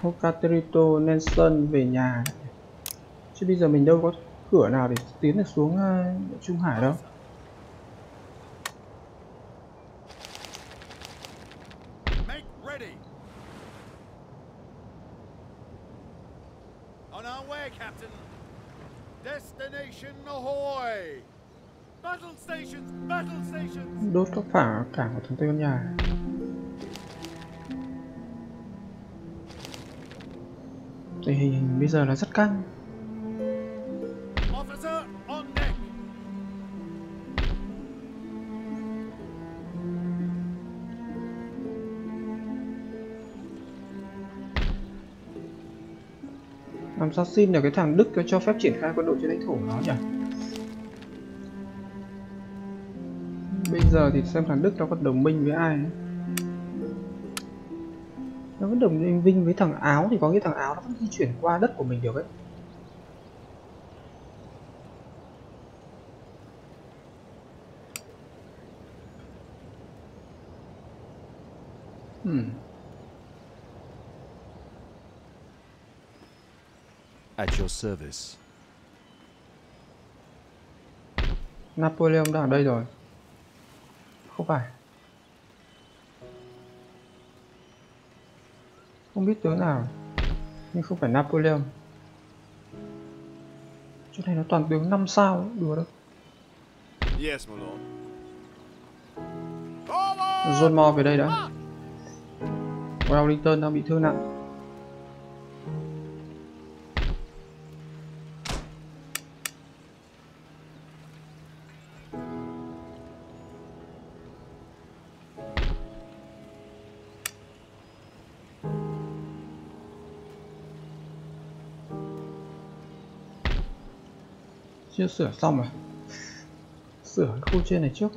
Hokaterito Nelson về nhà. Chứ bây giờ mình đâu có cửa nào để tiến được xuống ờ, Trung Hải đâu Make ready. On our way, Captain. Destination ahoy. Battle stations! Battle stations! đốt các phả cảng của thằng Tây Ban Nha tình hình bây giờ là rất căng. Làm sao xin được cái thằng Đức cho phép triển khai quân đội trên lãnh thổ nó nhỉ giờ thì xem thằng Đức nó còn đồng minh với ai nó vẫn đồng minh vinh với thằng Áo thì có nghĩa thằng Áo nó vẫn di chuyển qua đất của mình được ấy Hmm. At your service. Napoleon đang ở đây rồi Không phải. Không biết tướng nào Nhưng không phải Napoleon. Chỗ này nó toàn tướng 5 sao đùa đâu. Yes! John Moore về đây đã. Wellington đang bị thương nặng chưa sửa xong à? Sửa cái khu trên này trước.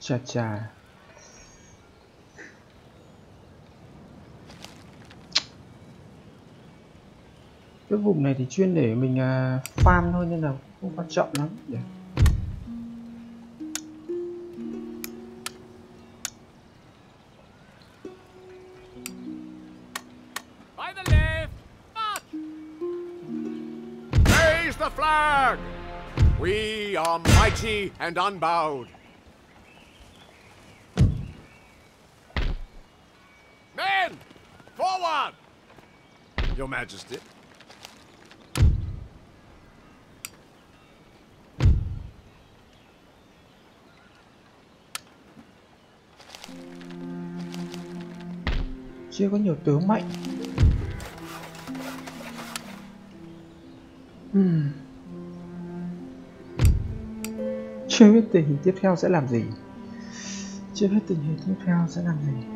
Chà chà. Cái vùng này thì chuyên để mình à, farm thôi nên là không quan trọng lắm để By the left! March! Raise the flag! We are mighty and unbowed. Men! Forward! Your Majesty. Chưa có nhiều tướng mạnh. Hmm. chưa biết tình hình tiếp theo sẽ làm gì. Chưa biết tình hình tiếp theo sẽ làm gì.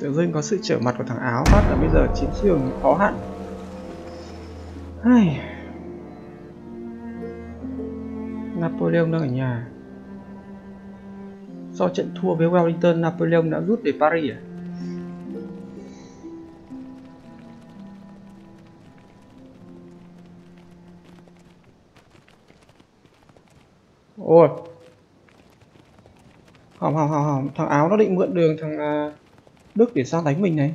Tự dưng có sự trở mặt của thằng áo phát là bây giờ chiến trường khó hẳn. Ai... Napoleon đang ở nhà do trận thua với Wellington, Napoleon đã rút về Paris à? Ôi. Hỏng hỏng hỏng hỏng. Thằng Áo nó định mượn đường thằng à, Đức để sang đánh mình này.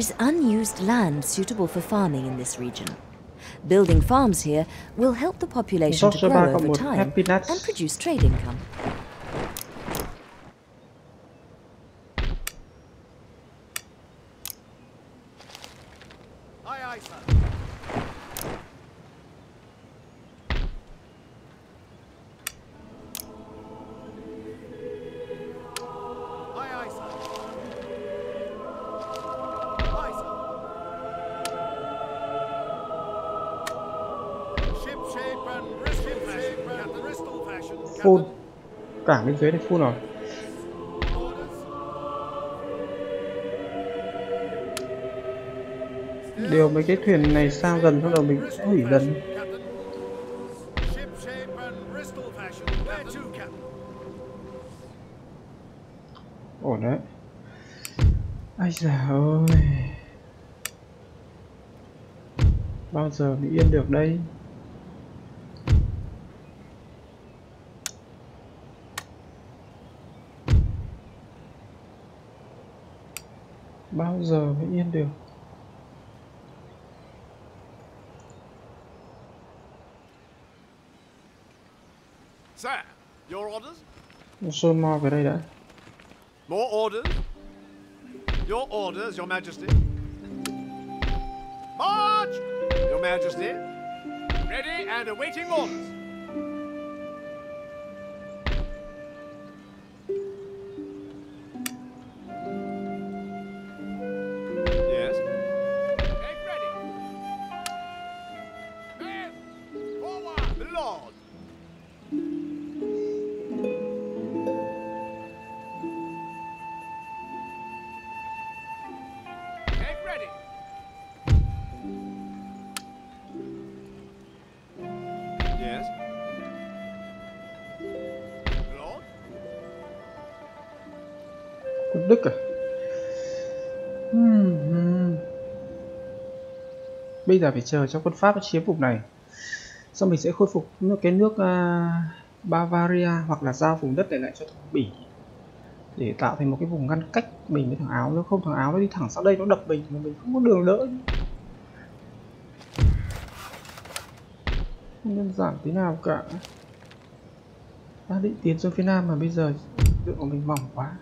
There is unused land suitable for farming in this region. Building farms here will help the population to grow over time and produce trade income. Cảng bên dưới này full rồi điều mấy cái thuyền này sao gần xong rồi mình sẽ hủy dần ổn đấy. Ai già ơi. Bao giờ mới yên được đây? Bao giờ mới yên được Sir, your orders? một sơn mo về đây đã More orders? Your orders, Your Majesty. March! Your Majesty. Ready and awaiting orders. Bây giờ phải chờ cho quân pháp chiếm vùng này. Sau mình sẽ khôi phục nước, cái nước à, Bavaria hoặc là giao vùng đất này lại cho thằng Bỉ. Để tạo thành một cái vùng ngăn cách mình với thằng Áo. Nếu không, thằng Áo nó đi thẳng sang đây, nó đập mình mà mình không có đường đỡ. Không đơn giản tí nào cả. Đã định tiến xuống phía Nam mà bây giờ lượng của mình mỏng quá.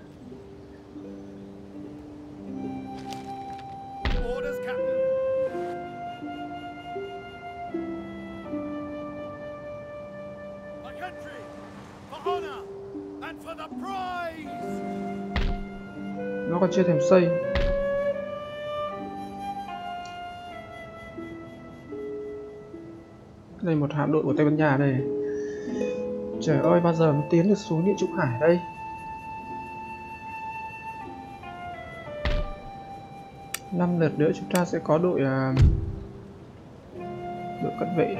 Còn chưa thèm xây. Đây một hạm đội của Tây Ban Nha đây trời ơi, bao giờ mới tiến được xuống địa trung hải đây? Năm lượt nữa chúng ta sẽ có đội à, đội cận vệ.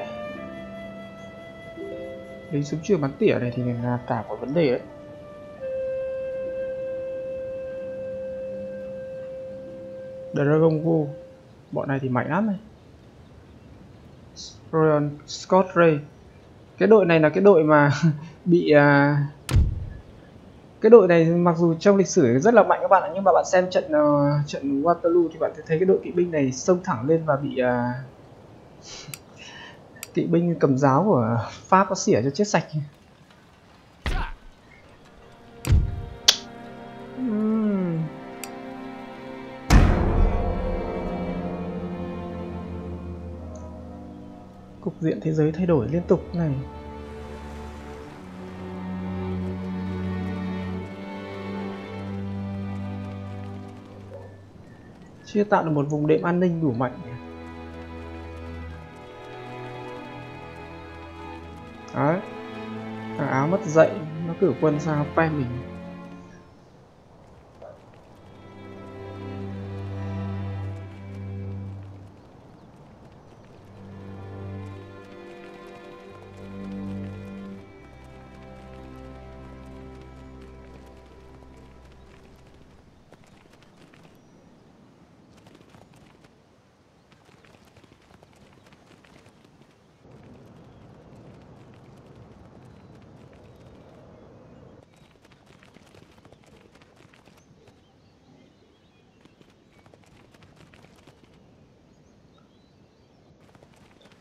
Lính súng trường bắn tỉa này thì là cả một vấn đề đấy Dragon Wu bọn này thì mạnh lắm này. Royal Scott Ray. Cái đội này là cái đội mà bị à, cái đội này mặc dù trong lịch sử rất là mạnh các bạn ạ nhưng mà bạn xem trận uh, trận Waterloo thì bạn sẽ thấy cái đội kỵ binh này xông thẳng lên và bị uh, kỵ binh cầm giáo của Pháp nó xỉa cho chết sạch. Diện thế giới thay đổi liên tục này. Chưa tạo được một vùng đệm an ninh đủ mạnh. Đấy. Thằng áo mất dậy, nó cử quân sang phe mình.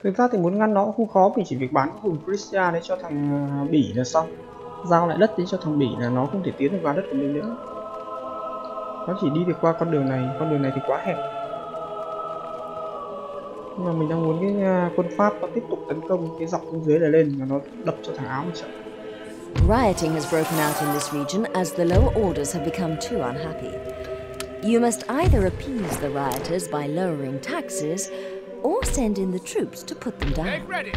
Thực ra thì muốn ngăn nó cũng không khó, mình chỉ việc bán hùng vùng Christian đấy cho thằng ờ, Bỉ là xong. Giao lại đất đấy cho thằng Bỉ là nó không thể tiến được vào đất của mình nữa. Nó chỉ đi được qua con đường này, con đường này thì quá hẹp. Nhưng mà mình đang muốn cái ờ, quân Pháp nó tiếp tục tấn công cái dọc bên dưới này lên và nó đập cho thằng Áo một trận. Rioting has broken out in this region as the lower orders have become too unhappy. You must either appease the rioters by lowering taxes or send in the troops to put them make down. ready.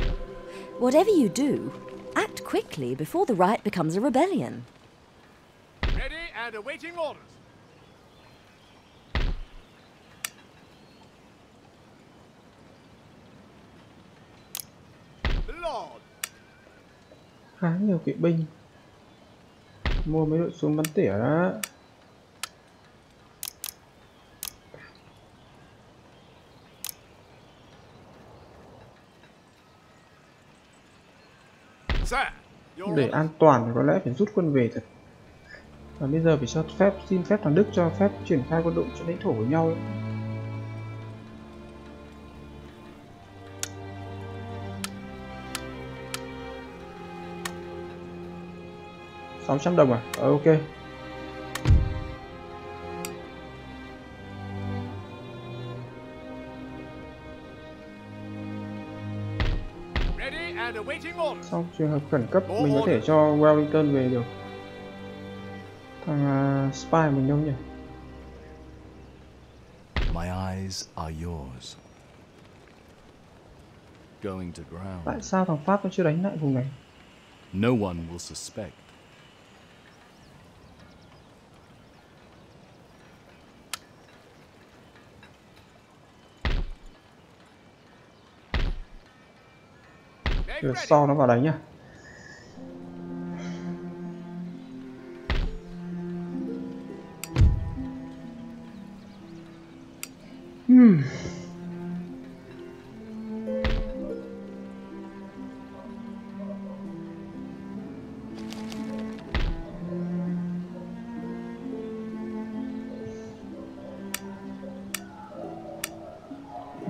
Whatever you do, Act quickly before the riot becomes a rebellion. Ready and awaiting orders. Lord, khá nhiều kỵ binh mua mấy đội súng bắn tỉa đó để an toàn thì có lẽ phải rút quân về thật. Và bây giờ phải cho phép xin phép thằng Đức cho phép triển khai quân đội trên lãnh thổ của nhau. Ấy. sáu trăm đồng à? Ờ, ok. Trong trường hợp khẩn cấp mình có thể cho Wellington về được thằng à, spy mình đâu nhỉ My eyes are yours. Going to ground. tại sao thằng Pháp nó chưa đánh lại vùng này No one will suspect. Rồi sau nó vào đấy nhá. Hmm.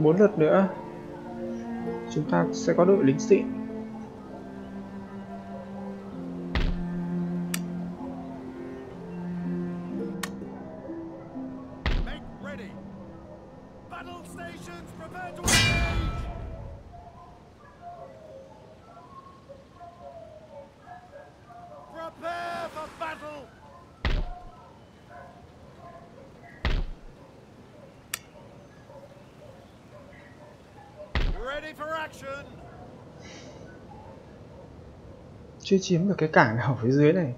bốn lượt nữa. Chúng ta sẽ có đội lính xịn. Chưa chiếm được cái cảng nào phía dưới này.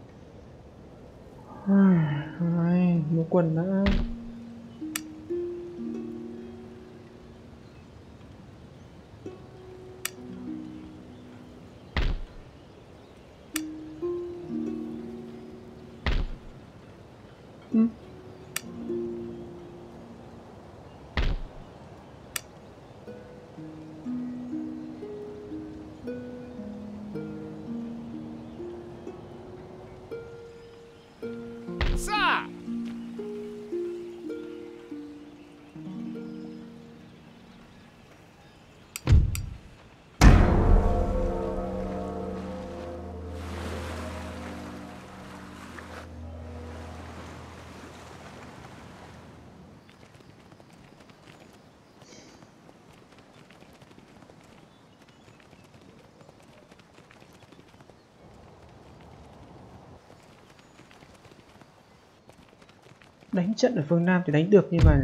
Đánh trận ở phương Nam thì đánh được nhưng mà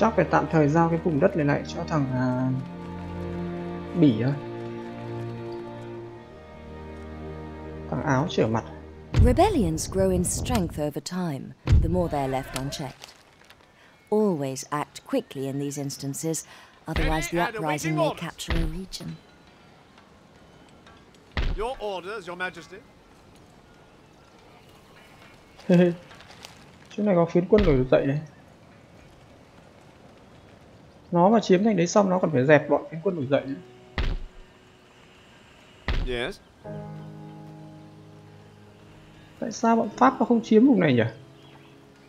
chắc phải tạm thời giao cái vùng đất này lại cho thằng à, Bỉ thôi thằng Áo trở mặt Rebellions grow in strength over time, the more they're left unchecked. Always act quickly in these instances, otherwise the uprising may capture a region. your orders, Your Majesty. chỗ này có phiến quân nổi dậy này nó mà chiếm thành đấy xong nó còn phải dẹp bọn phiến quân nổi dậy nữa. Yes. tại sao bọn Pháp nó không chiếm vùng này nhỉ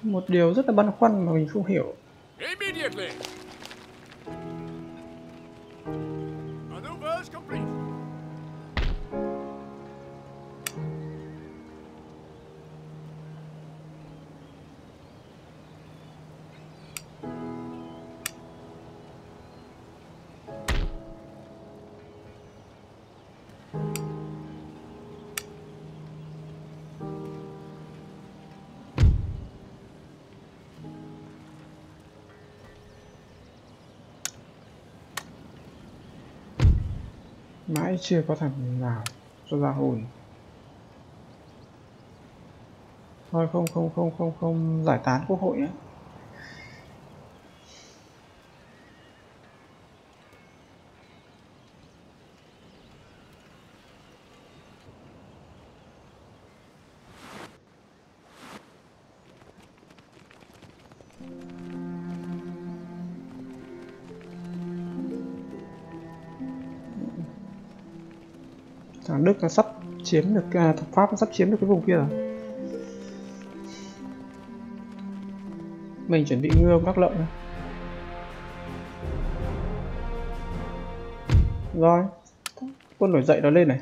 một điều rất là băn khoăn mà mình không hiểu Immediately. Mãi chưa có thằng nào cho ra hồn. Thôi không không không không không giải tán quốc hội á. Sắp chiếm được à, Pháp sắp chiếm được cái vùng kia rồi. Mình chuẩn bị ngưa các lợn rồi. Quân nổi dậy nó lên này.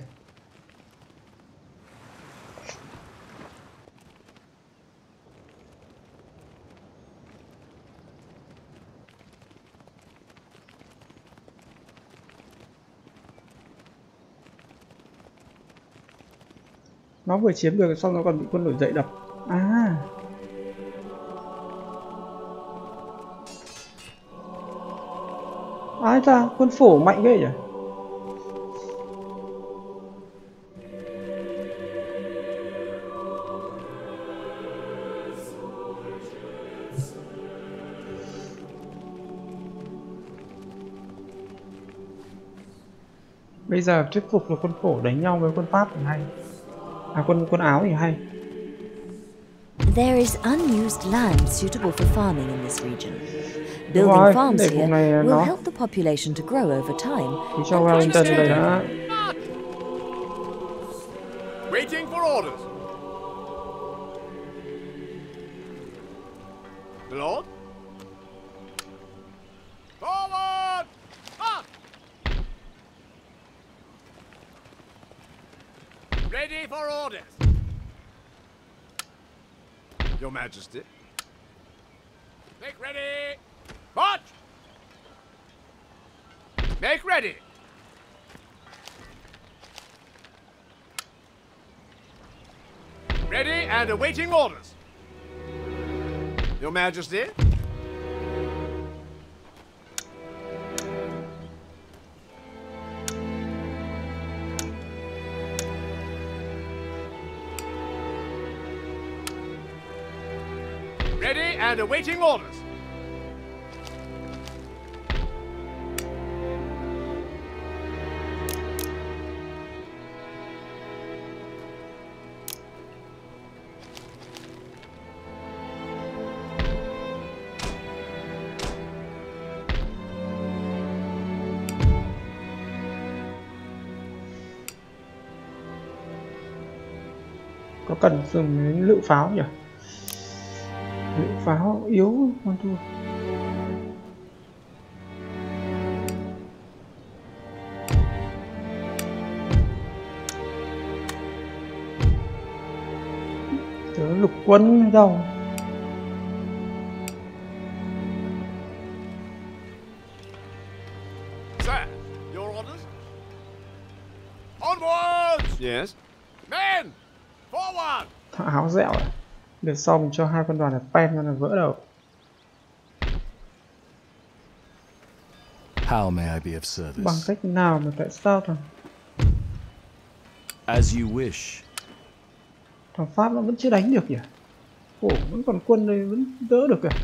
Vừa chiếm được xong nó còn bị quân nổi dậy đập. À. Ai ta quân phổ mạnh ghê nhỉ? Bây giờ thuyết phục là quân phổ đánh nhau với quân pháp thì hay à quân quân áo thì hay There is unused land suitable for farming in this region. rồi, Building farms here này will nó- help the population to grow over time. thì cho Wellington đây đã Waiting for orders. Lord? Ready for orders. Your Majesty. Make ready. March! Make ready. Ready and awaiting orders. Your Majesty. And awaiting orders. có cần dùng đến lựu pháo nhỉ pháo yếu con thua. Tớ lục quân đâu được sau mình cho hai quân đoàn là pen cho là vỡ đầu How may I be of bằng service? cách nào mà tại sao thằng As you wish. thằng pháp nó vẫn chưa đánh được nhỉ khổ vẫn còn quân đây vẫn đỡ được à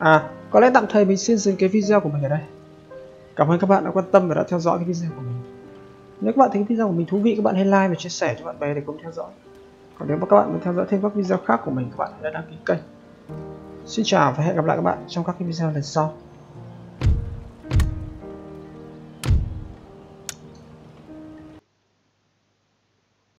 À, có lẽ tạm thời mình xin dừng cái video của mình ở đây. Cảm ơn các bạn đã quan tâm và đã theo dõi cái video của mình. Nếu các bạn thấy cái video của mình thú vị, các bạn hãy like và chia sẻ cho bạn bè để cùng theo dõi. Còn nếu mà các bạn muốn theo dõi thêm các video khác của mình, các bạn hãy đăng ký kênh. Xin chào và hẹn gặp lại các bạn trong các cái video lần sau.